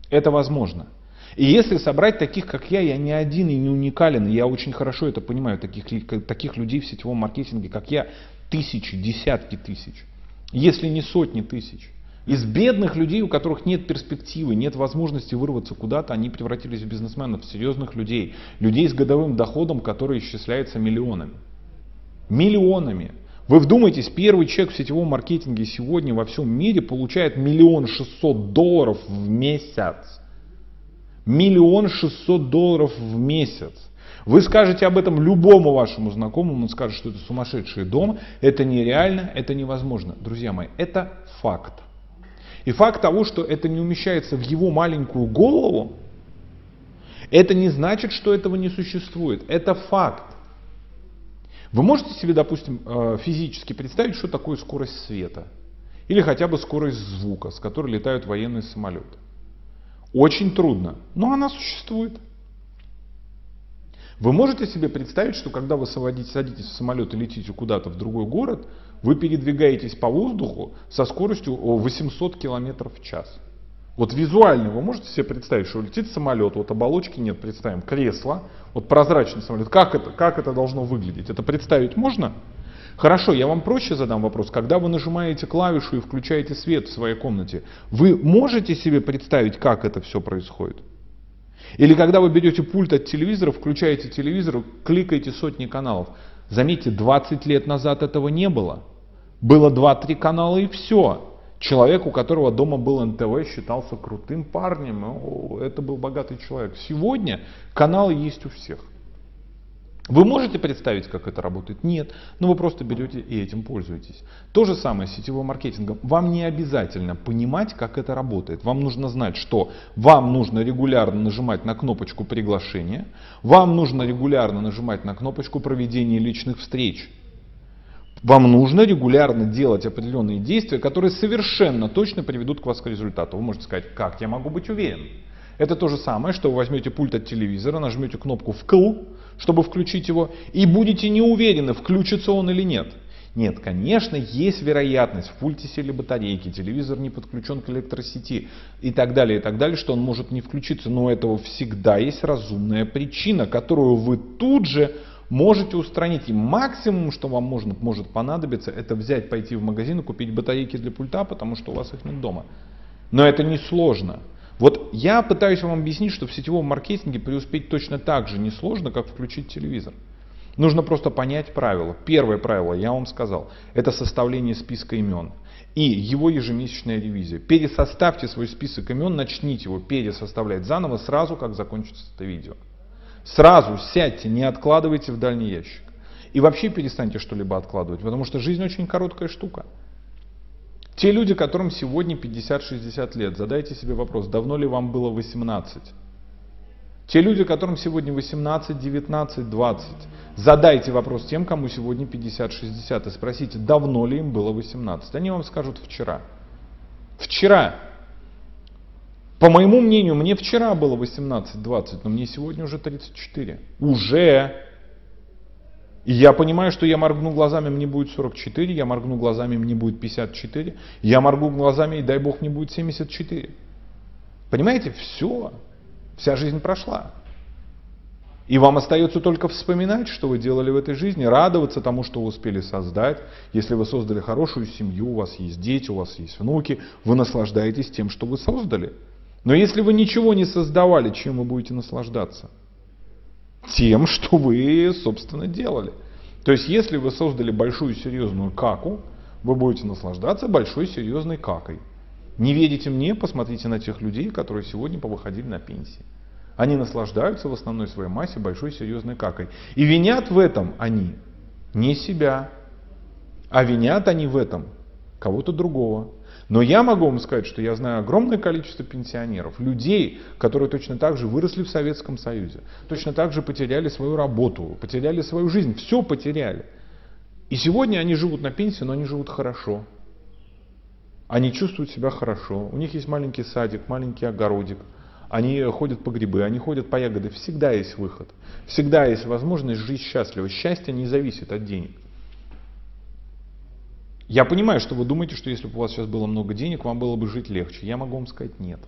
Это возможно. И если собрать таких, как я, я не один и не уникален, я очень хорошо это понимаю, таких, таких людей в сетевом маркетинге, как я, тысячи, десятки тысяч, если не сотни тысяч. Из бедных людей, у которых нет перспективы, нет возможности вырваться куда-то, они превратились в бизнесменов, в серьезных людей, людей с годовым доходом, который исчисляется миллионами. Миллионами. Вы вдумайтесь, первый человек в сетевом маркетинге сегодня во всем мире получает миллион шестьсот долларов в месяц. Миллион шестьсот долларов в месяц. Вы скажете об этом любому вашему знакомому, он скажет, что это сумасшедший дом, это нереально, это невозможно. Друзья мои, это факт. И факт того, что это не умещается в его маленькую голову, это не значит, что этого не существует. Это факт. Вы можете себе, допустим, э, физически представить, что такое скорость света? Или хотя бы скорость звука, с которой летают военные самолеты? Очень трудно, но она существует. Вы можете себе представить, что когда вы садитесь в самолет и летите куда-то в другой город, вы передвигаетесь по воздуху со скоростью 800 км в час? Вот визуально вы можете себе представить, что летит самолет, вот оболочки нет, представим, кресло, вот прозрачный самолет. Как это, как это должно выглядеть? Это представить можно? Хорошо, я вам проще задам вопрос. Когда вы нажимаете клавишу и включаете свет в своей комнате, вы можете себе представить, как это все происходит? Или когда вы берете пульт от телевизора, включаете телевизор, кликаете сотни каналов. Заметьте, 20 лет назад этого не было. Было 2-3 канала и все. Человек, у которого дома был НТВ, считался крутым парнем, это был богатый человек. Сегодня каналы есть у всех. Вы можете представить, как это работает? Нет. Но вы просто берете и этим пользуетесь. То же самое с сетевым маркетингом. Вам не обязательно понимать, как это работает. Вам нужно знать, что вам нужно регулярно нажимать на кнопочку приглашения. Вам нужно регулярно нажимать на кнопочку проведения личных встреч. Вам нужно регулярно делать определенные действия, которые совершенно точно приведут к вас к результату. Вы можете сказать, как я могу быть уверен? Это то же самое, что вы возьмете пульт от телевизора, нажмете кнопку «вкл», чтобы включить его, и будете не уверены, включится он или нет. Нет, конечно, есть вероятность, в пульте сели батарейки, телевизор не подключен к электросети и так далее, и так далее, что он может не включиться, но у этого всегда есть разумная причина, которую вы тут же можете устранить. И максимум, что вам можно, может понадобиться, это взять, пойти в магазин и купить батарейки для пульта, потому что у вас их нет дома. Но это не сложно. Вот я пытаюсь вам объяснить, что в сетевом маркетинге преуспеть точно так же несложно, как включить телевизор. Нужно просто понять правила. Первое правило, я вам сказал, это составление списка имен и его ежемесячная ревизия. Пересоставьте свой список имен, начните его пересоставлять заново сразу, как закончится это видео. Сразу сядьте, не откладывайте в дальний ящик. И вообще перестаньте что-либо откладывать, потому что жизнь очень короткая штука. Те люди, которым сегодня 50-60 лет, задайте себе вопрос, давно ли вам было 18? Те люди, которым сегодня 18, 19, 20, задайте вопрос тем, кому сегодня 50-60 и спросите, давно ли им было 18. Они вам скажут вчера. Вчера. По моему мнению, мне вчера было 18-20, но мне сегодня уже 34. Уже. И я понимаю, что я моргну глазами, мне будет 44, я моргну глазами, мне будет 54, я моргну глазами, и дай бог, мне будет 74. Понимаете, все, вся жизнь прошла. И вам остается только вспоминать, что вы делали в этой жизни, радоваться тому, что вы успели создать. Если вы создали хорошую семью, у вас есть дети, у вас есть внуки, вы наслаждаетесь тем, что вы создали. Но если вы ничего не создавали, чем вы будете наслаждаться? Тем, что вы, собственно, делали. То есть, если вы создали большую серьезную каку, вы будете наслаждаться большой серьезной какой. Не верите мне, посмотрите на тех людей, которые сегодня повыходили на пенсии. Они наслаждаются в основной своей массе большой серьезной какой. И винят в этом они не себя, а винят они в этом кого-то другого. Но я могу вам сказать, что я знаю огромное количество пенсионеров, людей, которые точно так же выросли в Советском Союзе, точно так же потеряли свою работу, потеряли свою жизнь, все потеряли. И сегодня они живут на пенсии, но они живут хорошо. Они чувствуют себя хорошо. У них есть маленький садик, маленький огородик. Они ходят по грибы, они ходят по ягоды. Всегда есть выход. Всегда есть возможность жить счастливо. Счастье не зависит от денег. Я понимаю, что вы думаете, что если бы у вас сейчас было много денег, вам было бы жить легче. Я могу вам сказать нет.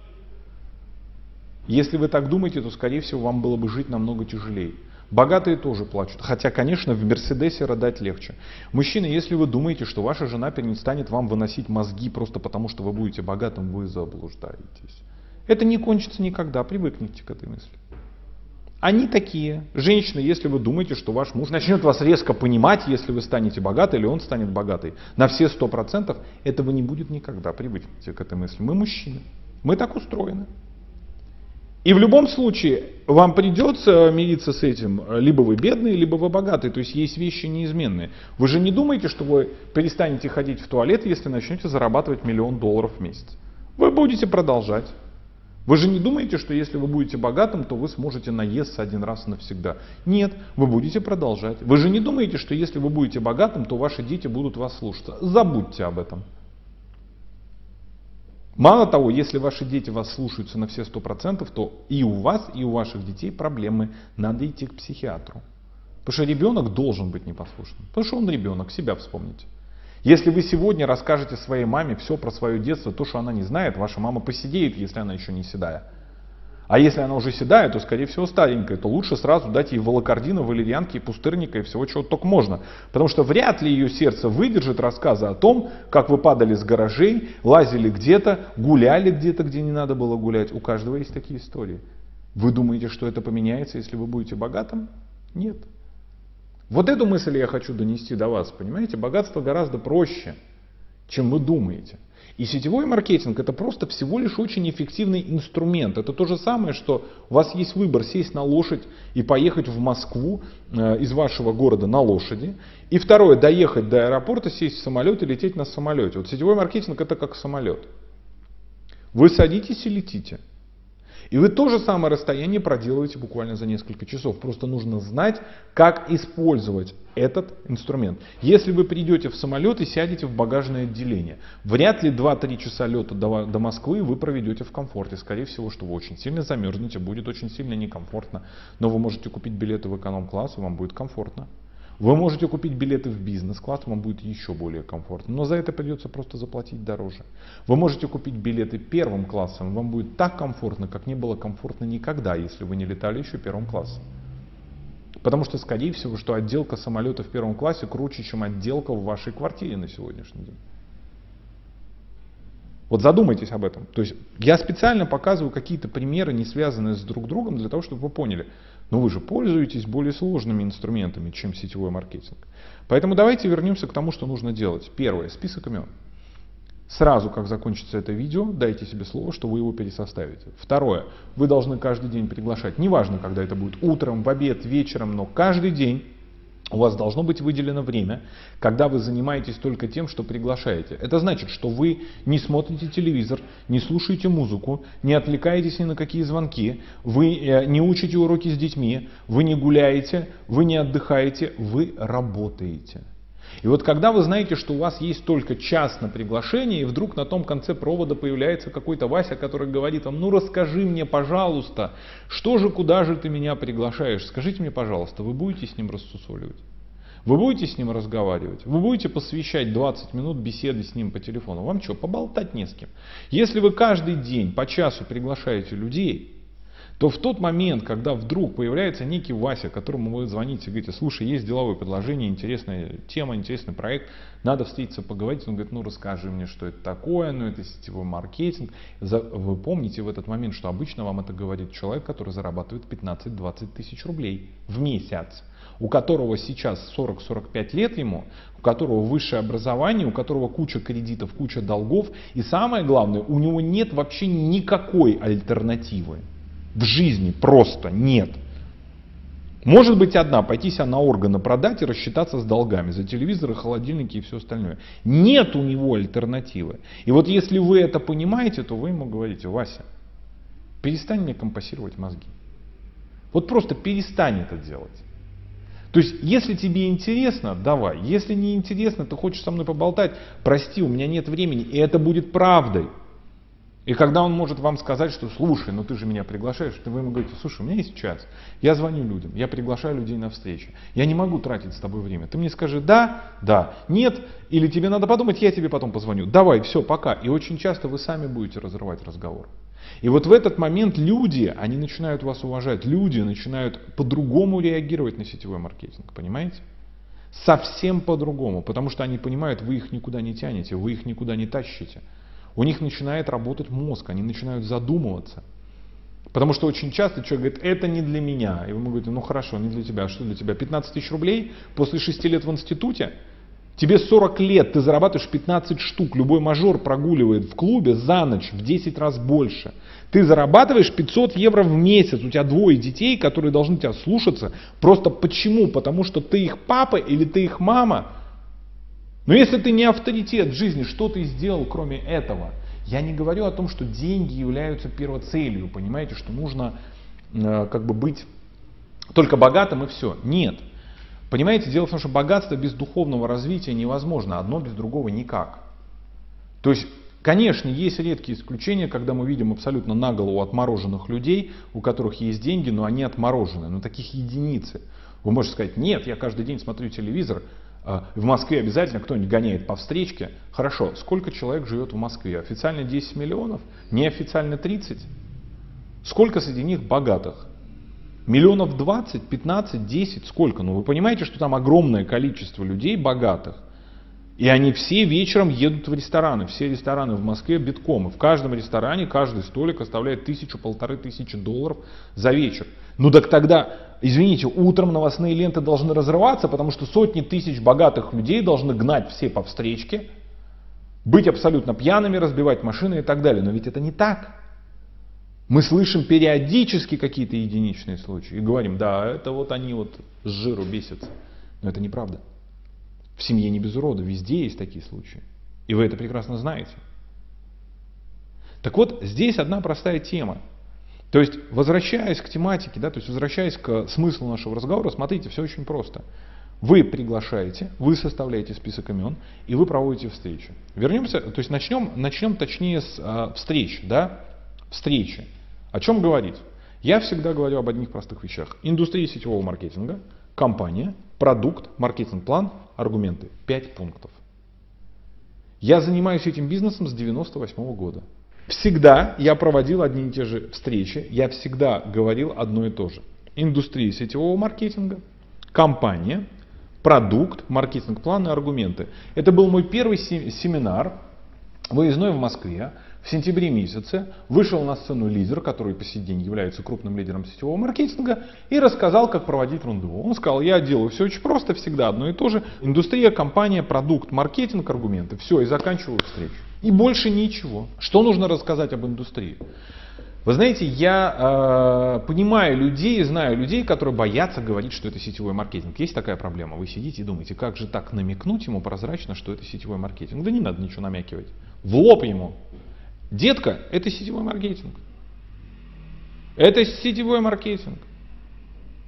Если вы так думаете, то, скорее всего, вам было бы жить намного тяжелее. Богатые тоже плачут. Хотя, конечно, в Мерседесе родать легче. Мужчины, если вы думаете, что ваша жена перестанет вам выносить мозги просто потому, что вы будете богатым, вы заблуждаетесь. Это не кончится никогда, привыкните к этой мысли. Они такие. Женщины, если вы думаете, что ваш муж начнет вас резко понимать, если вы станете богаты или он станет богатый, на все сто процентов, этого не будет никогда. Привыкните к этой мысли. Мы мужчины. Мы так устроены. И в любом случае вам придется мириться с этим. Либо вы бедный, либо вы богатый. То есть есть вещи неизменные. Вы же не думаете, что вы перестанете ходить в туалет, если начнете зарабатывать миллион долларов в месяц. Вы будете продолжать. Вы же не думаете, что если вы будете богатым, то вы сможете наесться один раз навсегда. Нет, вы будете продолжать. Вы же не думаете, что если вы будете богатым, то ваши дети будут вас слушаться. Забудьте об этом. Мало того, если ваши дети вас слушаются на все сто процентов, то и у вас, и у ваших детей проблемы. Надо идти к психиатру. Потому что ребенок должен быть непослушным. Потому что он ребенок, себя вспомните. Если вы сегодня расскажете своей маме все про свое детство, то, что она не знает, ваша мама посидеет, если она еще не седая. А если она уже седая, то, скорее всего, старенькая, то лучше сразу дать ей волокордина, валерьянки, пустырника и всего, чего только можно. Потому что вряд ли ее сердце выдержит рассказы о том, как вы падали с гаражей, лазили где-то, гуляли где-то, где не надо было гулять. У каждого есть такие истории. Вы думаете, что это поменяется, если вы будете богатым? Нет. Вот эту мысль я хочу донести до вас, понимаете? Богатство гораздо проще, чем вы думаете. И сетевой маркетинг это просто всего лишь очень эффективный инструмент. Это то же самое, что у вас есть выбор сесть на лошадь и поехать в Москву э, из вашего города на лошади. И второе, доехать до аэропорта, сесть в самолет и лететь на самолете. Вот сетевой маркетинг это как самолет. Вы садитесь и летите. И вы то же самое расстояние проделываете буквально за несколько часов. Просто нужно знать, как использовать этот инструмент. Если вы придете в самолет и сядете в багажное отделение, вряд ли 2-3 часа лета до, до Москвы вы проведете в комфорте. Скорее всего, что вы очень сильно замерзнете, будет очень сильно некомфортно. Но вы можете купить билеты в эконом-класс, и вам будет комфортно. Вы можете купить билеты в бизнес-класс, вам будет еще более комфортно, но за это придется просто заплатить дороже. Вы можете купить билеты первым классом, вам будет так комфортно, как не было комфортно никогда, если вы не летали еще первым классом. Потому что, скорее всего, что отделка самолета в первом классе круче, чем отделка в вашей квартире на сегодняшний день. Вот задумайтесь об этом. То есть я специально показываю какие-то примеры, не связанные с друг другом, для того, чтобы вы поняли, но вы же пользуетесь более сложными инструментами, чем сетевой маркетинг. Поэтому давайте вернемся к тому, что нужно делать. Первое, список имен. Сразу, как закончится это видео, дайте себе слово, что вы его пересоставите. Второе, вы должны каждый день приглашать, неважно, когда это будет, утром, в обед, вечером, но каждый день у вас должно быть выделено время, когда вы занимаетесь только тем, что приглашаете. Это значит, что вы не смотрите телевизор, не слушаете музыку, не отвлекаетесь ни на какие звонки, вы э, не учите уроки с детьми, вы не гуляете, вы не отдыхаете, вы работаете. И вот когда вы знаете, что у вас есть только час на приглашение, и вдруг на том конце провода появляется какой-то Вася, который говорит вам, ну расскажи мне, пожалуйста, что же, куда же ты меня приглашаешь, скажите мне, пожалуйста, вы будете с ним рассусоливать? Вы будете с ним разговаривать? Вы будете посвящать 20 минут беседы с ним по телефону? Вам что, поболтать не с кем? Если вы каждый день по часу приглашаете людей, то в тот момент, когда вдруг появляется некий Вася, которому вы звоните и говорите, слушай, есть деловое предложение, интересная тема, интересный проект, надо встретиться, поговорить, он говорит, ну расскажи мне, что это такое, ну это сетевой маркетинг. Вы помните в этот момент, что обычно вам это говорит человек, который зарабатывает 15-20 тысяч рублей в месяц у которого сейчас 40-45 лет ему, у которого высшее образование, у которого куча кредитов, куча долгов, и самое главное, у него нет вообще никакой альтернативы. В жизни просто нет. Может быть одна, пойти себя на органы продать и рассчитаться с долгами за телевизоры, холодильники и все остальное. Нет у него альтернативы. И вот если вы это понимаете, то вы ему говорите, Вася, перестань мне компасировать мозги. Вот просто перестань это делать. То есть, если тебе интересно, давай. Если не интересно, ты хочешь со мной поболтать, прости, у меня нет времени, и это будет правдой. И когда он может вам сказать, что слушай, ну ты же меня приглашаешь, то вы ему говорите, слушай, у меня есть час, я звоню людям, я приглашаю людей на встречу, я не могу тратить с тобой время. Ты мне скажи да, да, нет, или тебе надо подумать, я тебе потом позвоню. Давай, все, пока. И очень часто вы сами будете разрывать разговор. И вот в этот момент люди, они начинают вас уважать, люди начинают по-другому реагировать на сетевой маркетинг, понимаете? Совсем по-другому, потому что они понимают, вы их никуда не тянете, вы их никуда не тащите. У них начинает работать мозг, они начинают задумываться. Потому что очень часто человек говорит, это не для меня. И вы ему говорите, ну хорошо, не для тебя. А что для тебя? 15 тысяч рублей после 6 лет в институте? Тебе 40 лет, ты зарабатываешь 15 штук. Любой мажор прогуливает в клубе за ночь в 10 раз больше. Ты зарабатываешь 500 евро в месяц. У тебя двое детей, которые должны тебя слушаться. Просто почему? Потому что ты их папа или ты их мама. Но если ты не авторитет в жизни, что ты сделал кроме этого? Я не говорю о том, что деньги являются первоцелью, понимаете, что нужно э, как бы быть только богатым и все. Нет. Понимаете, дело в том, что богатство без духовного развития невозможно, одно без другого никак. То есть, конечно, есть редкие исключения, когда мы видим абсолютно наголову отмороженных людей, у которых есть деньги, но они отморожены, но таких единицы. Вы можете сказать, нет, я каждый день смотрю телевизор, в Москве обязательно кто-нибудь гоняет по встречке. Хорошо, сколько человек живет в Москве? Официально 10 миллионов, неофициально 30. Сколько среди них богатых? Миллионов 20, 15, 10, сколько? Ну вы понимаете, что там огромное количество людей богатых. И они все вечером едут в рестораны. Все рестораны в Москве битком. И в каждом ресторане каждый столик оставляет тысячу, полторы тысячи долларов за вечер. Ну так тогда, извините, утром новостные ленты должны разрываться, потому что сотни тысяч богатых людей должны гнать все по встречке. Быть абсолютно пьяными, разбивать машины и так далее. Но ведь это не так. Мы слышим периодически какие-то единичные случаи и говорим, да, это вот они вот с жиру бесятся. Но это неправда. В семье не без урода, везде есть такие случаи. И вы это прекрасно знаете. Так вот, здесь одна простая тема. То есть, возвращаясь к тематике, да, то есть возвращаясь к смыслу нашего разговора, смотрите, все очень просто. Вы приглашаете, вы составляете список имен, и вы проводите встречу. Вернемся, то есть начнем, начнем точнее с э, встреч, да, встречи. О чем говорить? Я всегда говорю об одних простых вещах. Индустрия сетевого маркетинга, компания, продукт, маркетинг-план, аргументы. Пять пунктов. Я занимаюсь этим бизнесом с 98 -го года. Всегда я проводил одни и те же встречи, я всегда говорил одно и то же. Индустрия сетевого маркетинга, компания, продукт, маркетинг-план и аргументы. Это был мой первый семинар, выездной в Москве. В сентябре месяце вышел на сцену лидер, который по сей день является крупным лидером сетевого маркетинга, и рассказал, как проводить рандеву. Он сказал, я делаю все очень просто, всегда одно и то же. Индустрия, компания, продукт, маркетинг, аргументы. Все, и заканчиваю встречу. И больше ничего. Что нужно рассказать об индустрии? Вы знаете, я э, понимаю людей, знаю людей, которые боятся говорить, что это сетевой маркетинг. Есть такая проблема. Вы сидите и думаете, как же так намекнуть ему прозрачно, что это сетевой маркетинг. Да не надо ничего намекивать. В лоб ему. Детка, это сетевой маркетинг. Это сетевой маркетинг.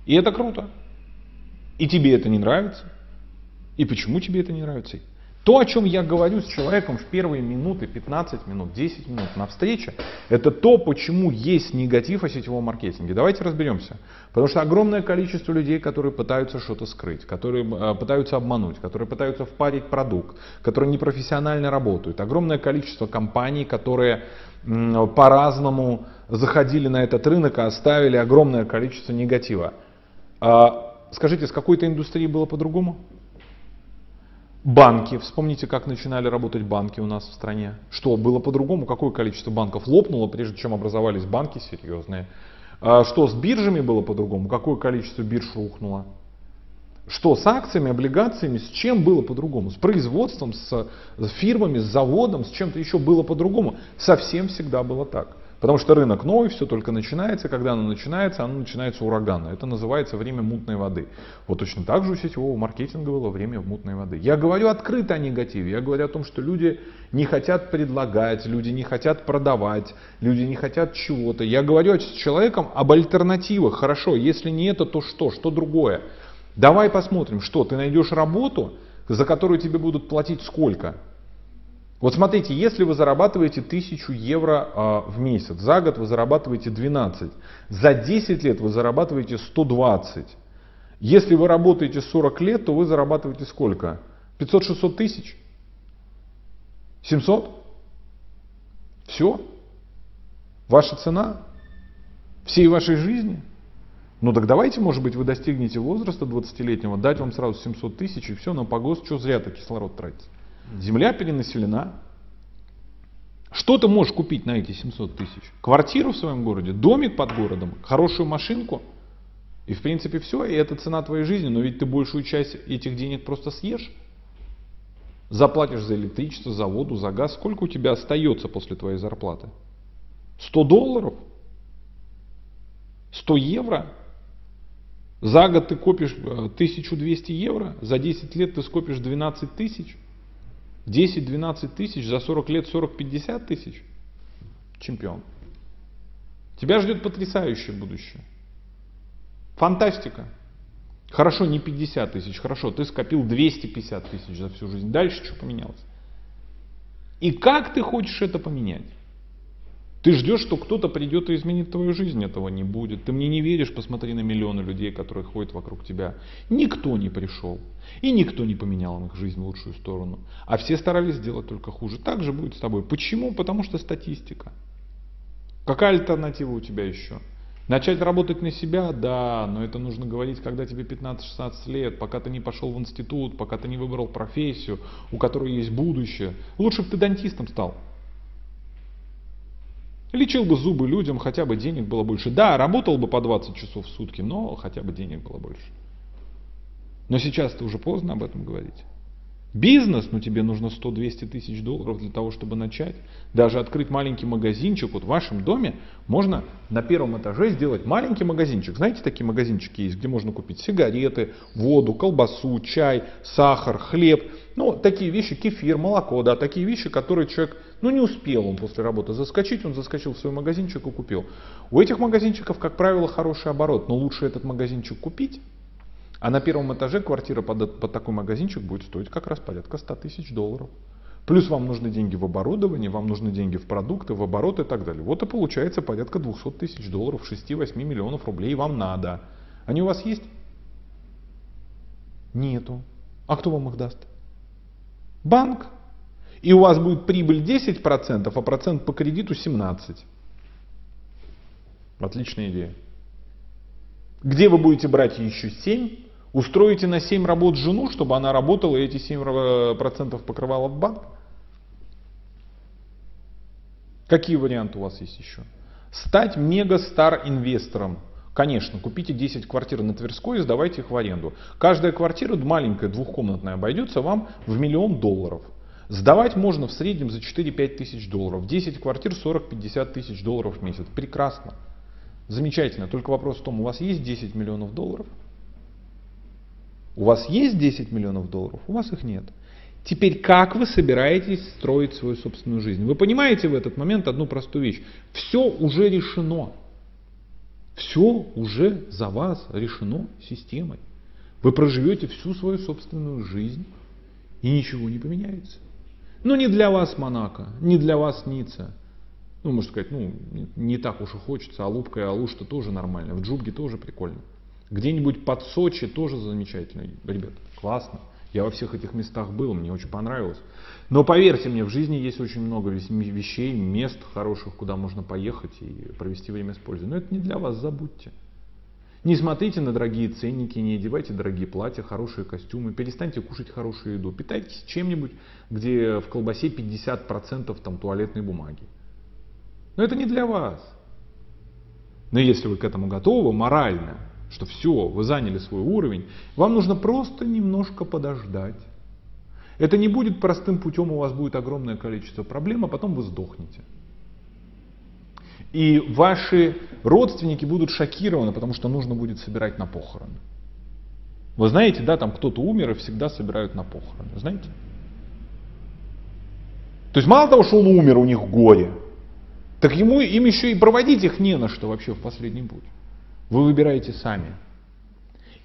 И это круто. И тебе это не нравится. И почему тебе это не нравится? То, о чем я говорю с человеком в первые минуты, 15 минут, 10 минут на встрече, это то, почему есть негатив о сетевом маркетинге. Давайте разберемся. Потому что огромное количество людей, которые пытаются что-то скрыть, которые э, пытаются обмануть, которые пытаются впарить продукт, которые непрофессионально работают. Огромное количество компаний, которые по-разному заходили на этот рынок и оставили огромное количество негатива. А, скажите, с какой-то индустрией было по-другому? Банки, вспомните, как начинали работать банки у нас в стране. Что, было по-другому? Какое количество банков лопнуло, прежде чем образовались банки серьезные? А что, с биржами было по-другому? Какое количество бирж рухнуло? Что с акциями, облигациями, с чем было по-другому? С производством, с, с фирмами, с заводом, с чем-то еще было по-другому? Совсем всегда было так. Потому что рынок новый, все только начинается, когда оно начинается, оно начинается ураганно. Это называется время мутной воды. Вот точно так же у сетевого маркетинга было время мутной воды. Я говорю открыто о негативе, я говорю о том, что люди не хотят предлагать, люди не хотят продавать, люди не хотят чего-то. Я говорю с человеком об альтернативах. Хорошо, если не это, то что? Что другое? Давай посмотрим, что ты найдешь работу, за которую тебе будут платить сколько? Вот смотрите, если вы зарабатываете 1000 евро а, в месяц, за год вы зарабатываете 12, за 10 лет вы зарабатываете 120. Если вы работаете 40 лет, то вы зарабатываете сколько? 500-600 тысяч? 700? Все? Ваша цена? Всей вашей жизни? Ну так давайте, может быть, вы достигнете возраста 20-летнего, дать вам сразу 700 тысяч и все, на погост, что зря-то кислород тратить. Земля перенаселена. Что ты можешь купить на эти 700 тысяч? Квартиру в своем городе, домик под городом, хорошую машинку. И в принципе все, и это цена твоей жизни, но ведь ты большую часть этих денег просто съешь. Заплатишь за электричество, за воду, за газ. Сколько у тебя остается после твоей зарплаты? 100 долларов? 100 евро? За год ты копишь 1200 э, евро, за 10 лет ты скопишь 12 тысяч. 10-12 тысяч, за 40 лет 40-50 тысяч. Чемпион. Тебя ждет потрясающее будущее. Фантастика. Хорошо, не 50 тысяч, хорошо, ты скопил 250 тысяч за всю жизнь. Дальше что поменялось? И как ты хочешь это поменять? Ты ждешь, что кто-то придет и изменит твою жизнь, этого не будет. Ты мне не веришь, посмотри на миллионы людей, которые ходят вокруг тебя. Никто не пришел. И никто не поменял их жизнь в лучшую сторону. А все старались сделать только хуже. Так же будет с тобой. Почему? Потому что статистика. Какая альтернатива у тебя еще? Начать работать на себя, да, но это нужно говорить, когда тебе 15-16 лет, пока ты не пошел в институт, пока ты не выбрал профессию, у которой есть будущее. Лучше бы ты дантистом стал. Лечил бы зубы людям, хотя бы денег было больше. Да, работал бы по 20 часов в сутки, но хотя бы денег было больше. Но сейчас-то уже поздно об этом говорить. Бизнес, ну тебе нужно 100-200 тысяч долларов для того, чтобы начать. Даже открыть маленький магазинчик. Вот в вашем доме можно на первом этаже сделать маленький магазинчик. Знаете, такие магазинчики есть, где можно купить сигареты, воду, колбасу, чай, сахар, хлеб. Ну, такие вещи, кефир, молоко, да, такие вещи, которые человек, ну, не успел он после работы заскочить, он заскочил в свой магазинчик и купил. У этих магазинчиков, как правило, хороший оборот, но лучше этот магазинчик купить, а на первом этаже квартира под, под такой магазинчик будет стоить как раз порядка 100 тысяч долларов. Плюс вам нужны деньги в оборудование, вам нужны деньги в продукты, в оборот и так далее. Вот и получается порядка 200 тысяч долларов, 6-8 миллионов рублей вам надо. Они у вас есть? Нету. А кто вам их даст? Банк. И у вас будет прибыль 10%, а процент по кредиту 17%. Отличная идея. Где вы будете брать еще 7%? Устроите на 7 работ жену, чтобы она работала и эти 7% покрывала в банк? Какие варианты у вас есть еще? Стать мега-стар инвестором. Конечно, купите 10 квартир на Тверской и сдавайте их в аренду. Каждая квартира маленькая, двухкомнатная, обойдется вам в миллион долларов. Сдавать можно в среднем за 4-5 тысяч долларов. 10 квартир 40-50 тысяч долларов в месяц. Прекрасно. Замечательно. Только вопрос в том, у вас есть 10 миллионов долларов? У вас есть 10 миллионов долларов? У вас их нет. Теперь как вы собираетесь строить свою собственную жизнь? Вы понимаете в этот момент одну простую вещь. Все уже решено. Все уже за вас решено системой. Вы проживете всю свою собственную жизнь и ничего не поменяется. Но не для вас Монако, не для вас Ницца. Ну, можно сказать, ну, не так уж и хочется. Алупка и Алушта тоже нормально. В Джубге тоже прикольно. Где-нибудь под Сочи тоже замечательно. Ребят, классно. Я во всех этих местах был, мне очень понравилось. Но поверьте мне, в жизни есть очень много вещей, мест хороших, куда можно поехать и провести время с пользой. Но это не для вас, забудьте. Не смотрите на дорогие ценники, не одевайте дорогие платья, хорошие костюмы, перестаньте кушать хорошую еду. Питайтесь чем-нибудь, где в колбасе 50% там, туалетной бумаги. Но это не для вас. Но если вы к этому готовы морально, что все, вы заняли свой уровень, вам нужно просто немножко подождать. Это не будет простым путем, у вас будет огромное количество проблем, а потом вы сдохнете. И ваши родственники будут шокированы, потому что нужно будет собирать на похороны. Вы знаете, да, там кто-то умер и всегда собирают на похороны, знаете? То есть мало того, что он умер, у них горе, так ему, им еще и проводить их не на что вообще в последний путь. Вы выбираете сами.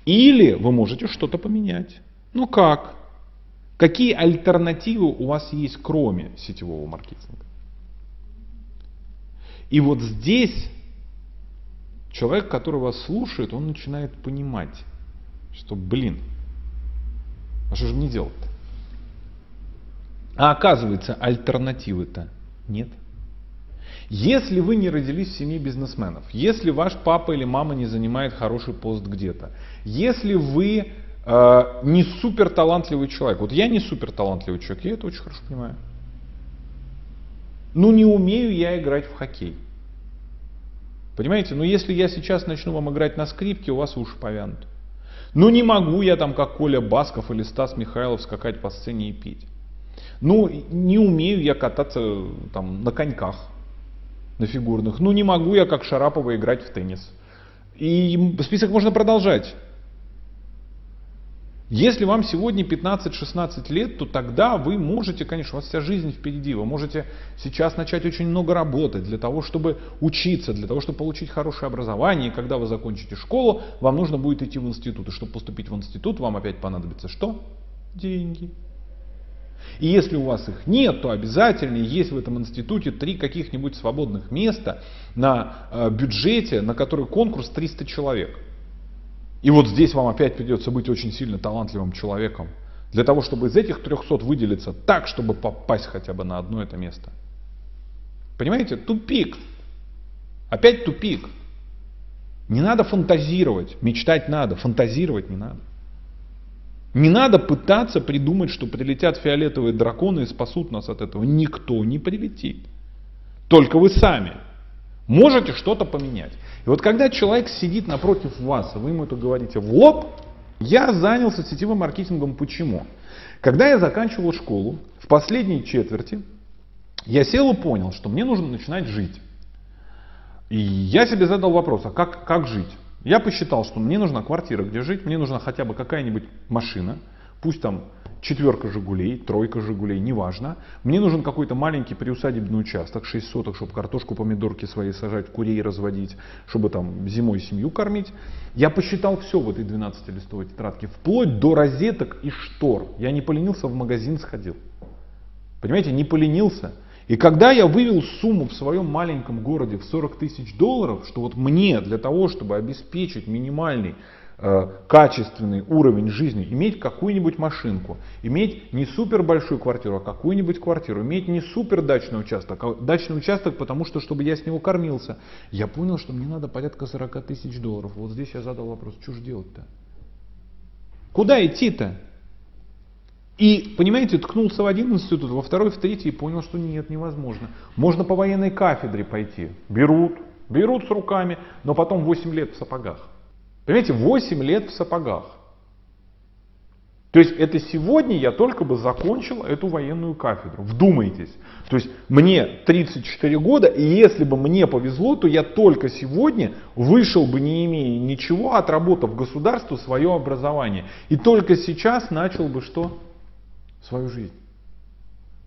Или вы можете что-то поменять. Ну как? Какие альтернативы у вас есть, кроме сетевого маркетинга? И вот здесь человек, который вас слушает, он начинает понимать, что, блин, а что же мне делать-то? А оказывается, альтернативы-то нет. Если вы не родились в семье бизнесменов, если ваш папа или мама не занимает хороший пост где-то, если вы э, не супер талантливый человек, вот я не супер талантливый человек, я это очень хорошо понимаю. Ну не умею я играть в хоккей. Понимаете, ну если я сейчас начну вам играть на скрипке, у вас уши повянут. Ну не могу я там, как Коля Басков или Стас Михайлов, скакать по сцене и петь. Ну не умею я кататься там на коньках на фигурных. Ну не могу я, как Шарапова, играть в теннис. И список можно продолжать. Если вам сегодня 15-16 лет, то тогда вы можете, конечно, у вас вся жизнь впереди, вы можете сейчас начать очень много работать для того, чтобы учиться, для того, чтобы получить хорошее образование. И когда вы закончите школу, вам нужно будет идти в институт. И чтобы поступить в институт, вам опять понадобится что? Деньги. И если у вас их нет, то обязательно есть в этом институте три каких-нибудь свободных места на э, бюджете, на который конкурс 300 человек. И вот здесь вам опять придется быть очень сильно талантливым человеком, для того, чтобы из этих 300 выделиться так, чтобы попасть хотя бы на одно это место. Понимаете, тупик. Опять тупик. Не надо фантазировать, мечтать надо, фантазировать не надо. Не надо пытаться придумать, что прилетят фиолетовые драконы и спасут нас от этого. Никто не прилетит. Только вы сами можете что-то поменять. И вот когда человек сидит напротив вас, и вы ему это говорите в лоб, я занялся сетевым маркетингом почему? Когда я заканчивал школу, в последней четверти, я сел и понял, что мне нужно начинать жить. И я себе задал вопрос, а как, как жить? Я посчитал, что мне нужна квартира, где жить, мне нужна хотя бы какая-нибудь машина, пусть там четверка «Жигулей», тройка «Жигулей», неважно. Мне нужен какой-то маленький приусадебный участок, 6 соток, чтобы картошку, помидорки свои сажать, курей разводить, чтобы там зимой семью кормить. Я посчитал все в этой 12-листовой тетрадке, вплоть до розеток и штор. Я не поленился, в магазин сходил. Понимаете, не поленился. И когда я вывел сумму в своем маленьком городе в 40 тысяч долларов, что вот мне для того, чтобы обеспечить минимальный э, качественный уровень жизни, иметь какую-нибудь машинку, иметь не супер большую квартиру, а какую-нибудь квартиру, иметь не супер дачный участок, а дачный участок, потому что чтобы я с него кормился, я понял, что мне надо порядка 40 тысяч долларов. Вот здесь я задал вопрос, что же делать-то? Куда идти-то? И, понимаете, ткнулся в один институт, во второй, в третий и понял, что нет, невозможно. Можно по военной кафедре пойти. Берут, берут с руками, но потом 8 лет в сапогах. Понимаете, 8 лет в сапогах. То есть это сегодня я только бы закончил эту военную кафедру. Вдумайтесь. То есть мне 34 года, и если бы мне повезло, то я только сегодня вышел бы, не имея ничего, отработав государству свое образование. И только сейчас начал бы что? Свою жизнь.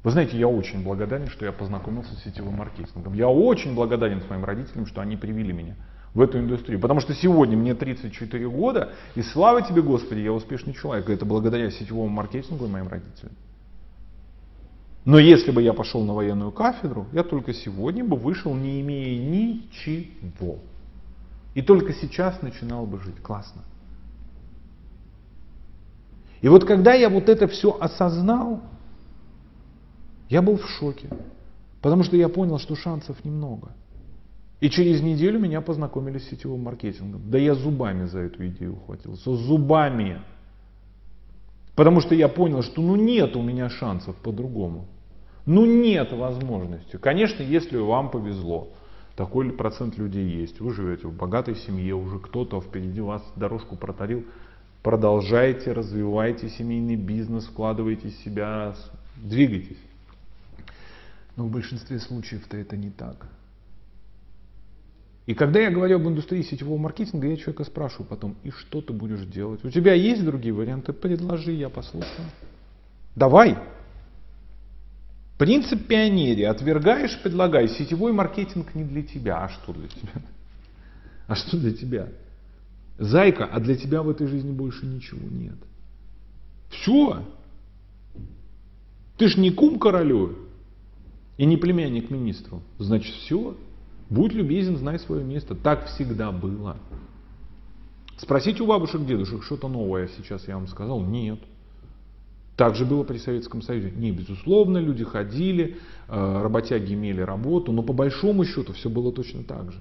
Вы знаете, я очень благодарен, что я познакомился с сетевым маркетингом. Я очень благодарен своим родителям, что они привили меня в эту индустрию. Потому что сегодня мне 34 года, и слава тебе, Господи, я успешный человек. Это благодаря сетевому маркетингу и моим родителям. Но если бы я пошел на военную кафедру, я только сегодня бы вышел, не имея ничего. И только сейчас начинал бы жить. Классно. И вот когда я вот это все осознал, я был в шоке. Потому что я понял, что шансов немного. И через неделю меня познакомили с сетевым маркетингом. Да я зубами за эту идею ухватился. Зубами. Потому что я понял, что ну нет у меня шансов по-другому. Ну нет возможности. Конечно, если вам повезло. Такой процент людей есть. Вы живете в богатой семье, уже кто-то впереди вас дорожку протарил. Продолжайте, развивайте семейный бизнес, вкладывайте себя, двигайтесь. Но в большинстве случаев-то это не так. И когда я говорю об индустрии сетевого маркетинга, я человека спрашиваю потом, и что ты будешь делать? У тебя есть другие варианты? Предложи, я послушаю. Давай. Принцип пионерии. Отвергаешь, предлагай. Сетевой маркетинг не для тебя. А что для тебя? А что для тебя? Зайка, а для тебя в этой жизни больше ничего нет. Все. Ты ж не кум королю и не племянник министру. Значит, все. Будь любезен, знай свое место. Так всегда было. Спросите у бабушек, дедушек, что-то новое сейчас я вам сказал. Нет. Так же было при Советском Союзе. Не, безусловно, люди ходили, э, работяги имели работу, но по большому счету все было точно так же.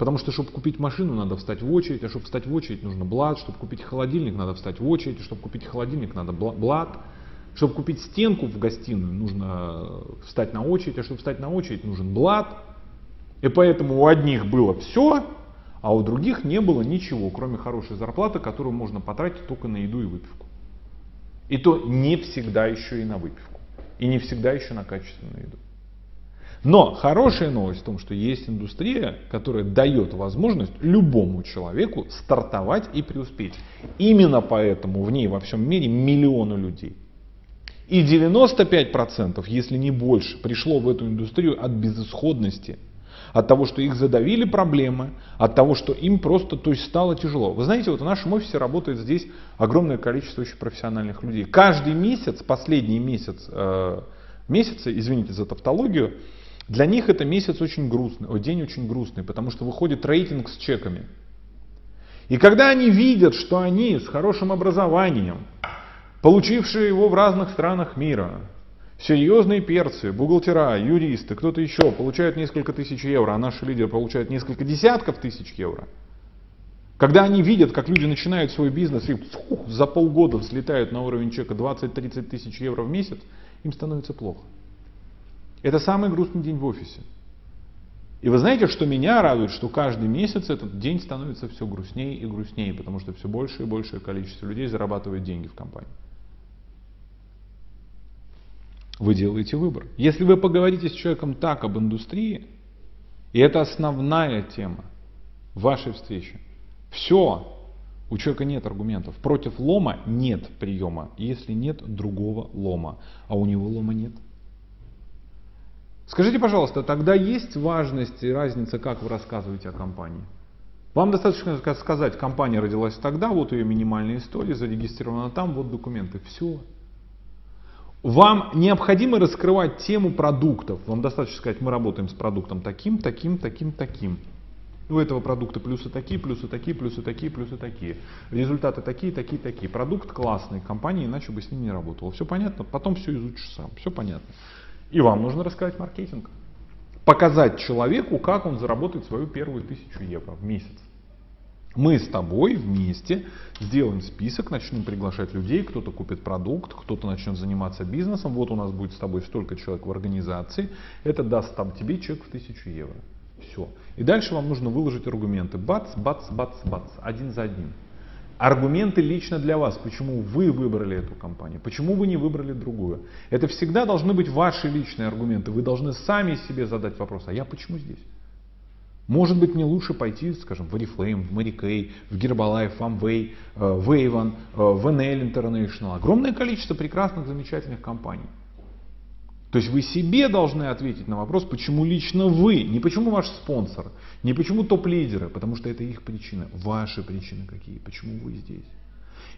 Потому что, чтобы купить машину, надо встать в очередь, а чтобы встать в очередь, нужно блат, чтобы купить холодильник, надо встать в очередь, чтобы купить холодильник, надо блат, чтобы купить стенку в гостиную, нужно встать на очередь, а чтобы встать на очередь, нужен блат. И поэтому у одних было все, а у других не было ничего, кроме хорошей зарплаты, которую можно потратить только на еду и выпивку. И то не всегда еще и на выпивку. И не всегда еще на качественную еду. Но хорошая новость в том, что есть индустрия, которая дает возможность любому человеку стартовать и преуспеть. Именно поэтому в ней во всем мире миллионы людей. И 95%, если не больше, пришло в эту индустрию от безысходности. От того, что их задавили проблемы, от того, что им просто то есть, стало тяжело. Вы знаете, вот в нашем офисе работает здесь огромное количество очень профессиональных людей. Каждый месяц, последний месяц, э, месяца, извините за тавтологию, для них это месяц очень грустный, о, день очень грустный, потому что выходит рейтинг с чеками. И когда они видят, что они с хорошим образованием, получившие его в разных странах мира, серьезные перцы, бухгалтера, юристы, кто-то еще получают несколько тысяч евро, а наши лидеры получают несколько десятков тысяч евро. Когда они видят, как люди начинают свой бизнес и фух, за полгода взлетают на уровень чека 20-30 тысяч евро в месяц, им становится плохо. Это самый грустный день в офисе. И вы знаете, что меня радует, что каждый месяц этот день становится все грустнее и грустнее, потому что все больше и большее количество людей зарабатывает деньги в компании. вы делаете выбор. Если вы поговорите с человеком так об индустрии, и это основная тема вашей встречи, все, у человека нет аргументов. Против лома нет приема, если нет другого лома, а у него лома нет. Скажите, пожалуйста, тогда есть важность и разница, как вы рассказываете о компании? Вам достаточно сказать, компания родилась тогда, вот ее минимальная история, зарегистрирована там, вот документы, все. Вам необходимо раскрывать тему продуктов. Вам достаточно сказать, мы работаем с продуктом таким, таким, таким, таким. У этого продукта плюсы такие, плюсы такие, плюсы такие, плюсы такие. Результаты такие, такие, такие. Продукт классный, компания иначе бы с ним не работала. Все понятно? Потом все изучишь сам. Все понятно. И вам нужно рассказать маркетинг. Показать человеку, как он заработает свою первую тысячу евро в месяц. Мы с тобой вместе сделаем список, начнем приглашать людей, кто-то купит продукт, кто-то начнет заниматься бизнесом. Вот у нас будет с тобой столько человек в организации. Это даст там тебе чек в тысячу евро. Все. И дальше вам нужно выложить аргументы. Бац, бац, бац, бац. Один за одним. Аргументы лично для вас, почему вы выбрали эту компанию, почему вы не выбрали другую. Это всегда должны быть ваши личные аргументы. Вы должны сами себе задать вопрос, а я почему здесь? Может быть мне лучше пойти, скажем, в Oriflame, в Mary Kay, в Herbalife, в Amway, э, в Avon, э, в NL International. Огромное количество прекрасных, замечательных компаний. То есть вы себе должны ответить на вопрос, почему лично вы, не почему ваш спонсор, не почему топ-лидеры, потому что это их причины, ваши причины какие, почему вы здесь.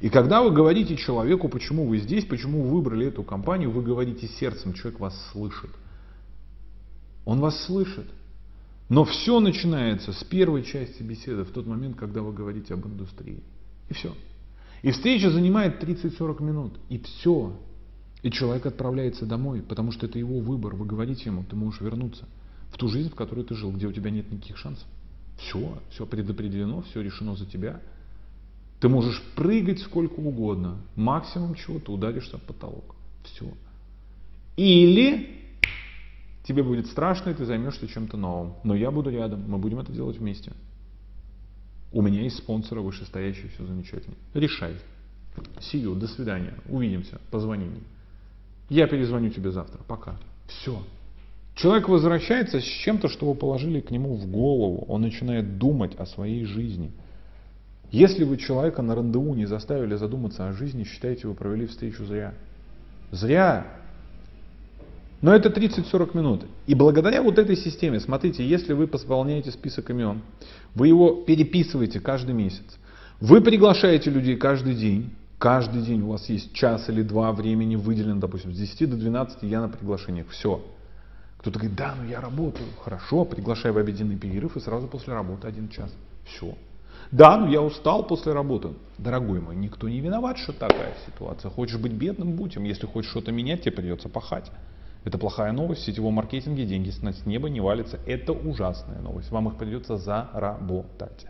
И когда вы говорите человеку, почему вы здесь, почему вы выбрали эту компанию, вы говорите сердцем, человек вас слышит. Он вас слышит. Но все начинается с первой части беседы, в тот момент, когда вы говорите об индустрии. И все. И встреча занимает 30-40 минут. И все. И человек отправляется домой, потому что это его выбор. Вы говорите ему, ты можешь вернуться в ту жизнь, в которой ты жил, где у тебя нет никаких шансов. Все, все предопределено, все решено за тебя. Ты можешь прыгать сколько угодно. Максимум чего ты ударишься в потолок. Все. Или тебе будет страшно, и ты займешься чем-то новым. Но я буду рядом, мы будем это делать вместе. У меня есть спонсоры вышестоящие, все замечательно. Решай. Сию, до свидания, увидимся, позвони мне. Я перезвоню тебе завтра. Пока. Все. Человек возвращается с чем-то, что вы положили к нему в голову. Он начинает думать о своей жизни. Если вы человека на рандеву не заставили задуматься о жизни, считаете, вы провели встречу зря. Зря. Но это 30-40 минут. И благодаря вот этой системе, смотрите, если вы пополняете список имен, вы его переписываете каждый месяц, вы приглашаете людей каждый день, Каждый день у вас есть час или два времени выделено, допустим, с 10 до 12 я на приглашениях. Все. Кто-то говорит, да, ну я работаю. Хорошо, приглашай в обеденный перерыв и сразу после работы один час. Все. Да, ну я устал после работы. Дорогой мой, никто не виноват, что такая ситуация. Хочешь быть бедным, будь им. Если хочешь что-то менять, тебе придется пахать. Это плохая новость. В сетевом маркетинге деньги с неба не валятся. Это ужасная новость. Вам их придется заработать.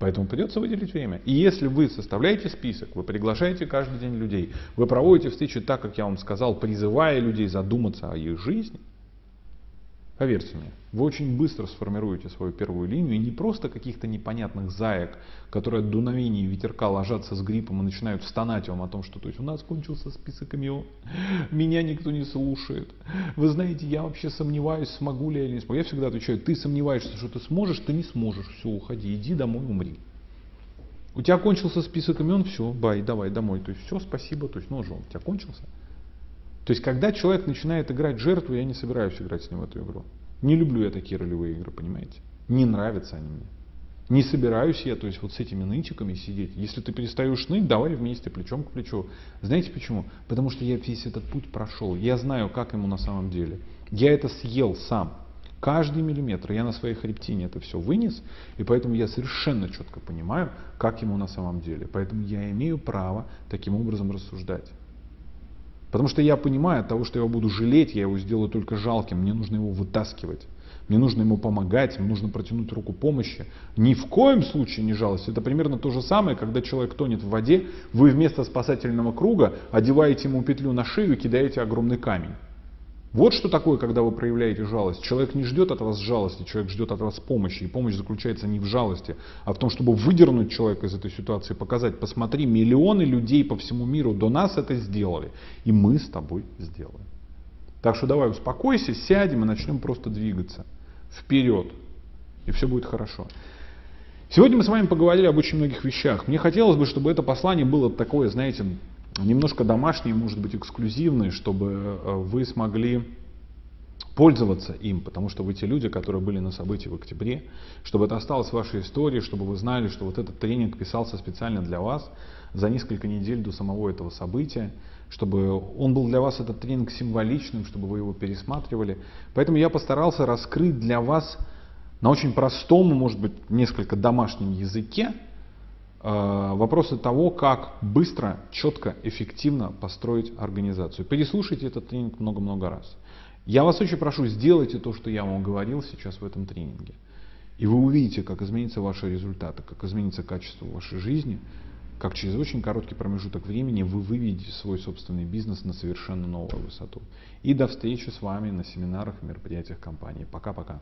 Поэтому придется выделить время. И если вы составляете список, вы приглашаете каждый день людей, вы проводите встречи так, как я вам сказал, призывая людей задуматься о их жизни, Поверьте мне, вы очень быстро сформируете свою первую линию и не просто каких-то непонятных заек, которые от дуновения ветерка ложатся с гриппом и начинают стонать вам о том, что то есть у нас кончился список имен, меня никто не слушает. Вы знаете, я вообще сомневаюсь, смогу ли я или не смогу. Я всегда отвечаю, ты сомневаешься, что ты сможешь, ты не сможешь, все, уходи, иди домой, умри. У тебя кончился список имен, все, бай, давай домой. То есть все, спасибо, то есть ну уже у тебя кончился. То есть, когда человек начинает играть жертву, я не собираюсь играть с ним в эту игру. Не люблю я такие ролевые игры, понимаете? Не нравятся они мне. Не собираюсь я, то есть вот с этими нытиками сидеть. Если ты перестаешь ныть, давай вместе, плечом к плечу. Знаете почему? Потому что я весь этот путь прошел. Я знаю, как ему на самом деле. Я это съел сам. Каждый миллиметр. Я на своей хребтине это все вынес. И поэтому я совершенно четко понимаю, как ему на самом деле. Поэтому я имею право таким образом рассуждать. Потому что я понимаю, от того, что я его буду жалеть, я его сделаю только жалким. Мне нужно его вытаскивать. Мне нужно ему помогать, мне нужно протянуть руку помощи. Ни в коем случае не жалость. Это примерно то же самое, когда человек тонет в воде, вы вместо спасательного круга одеваете ему петлю на шею и кидаете огромный камень. Вот что такое, когда вы проявляете жалость. Человек не ждет от вас жалости, человек ждет от вас помощи. И помощь заключается не в жалости, а в том, чтобы выдернуть человека из этой ситуации, показать, посмотри, миллионы людей по всему миру до нас это сделали. И мы с тобой сделаем. Так что давай успокойся, сядем и начнем просто двигаться вперед. И все будет хорошо. Сегодня мы с вами поговорили об очень многих вещах. Мне хотелось бы, чтобы это послание было такое, знаете, немножко домашнее, может быть, эксклюзивное, чтобы э, вы смогли пользоваться им, потому что вы те люди, которые были на событии в октябре, чтобы это осталось в вашей истории, чтобы вы знали, что вот этот тренинг писался специально для вас за несколько недель до самого этого события, чтобы он был для вас этот тренинг символичным, чтобы вы его пересматривали. Поэтому я постарался раскрыть для вас на очень простом, может быть, несколько домашнем языке вопросы того, как быстро, четко, эффективно построить организацию. Переслушайте этот тренинг много-много раз. Я вас очень прошу, сделайте то, что я вам говорил сейчас в этом тренинге. И вы увидите, как изменятся ваши результаты, как изменится качество вашей жизни, как через очень короткий промежуток времени вы выведете свой собственный бизнес на совершенно новую высоту. И до встречи с вами на семинарах и мероприятиях компании. Пока-пока.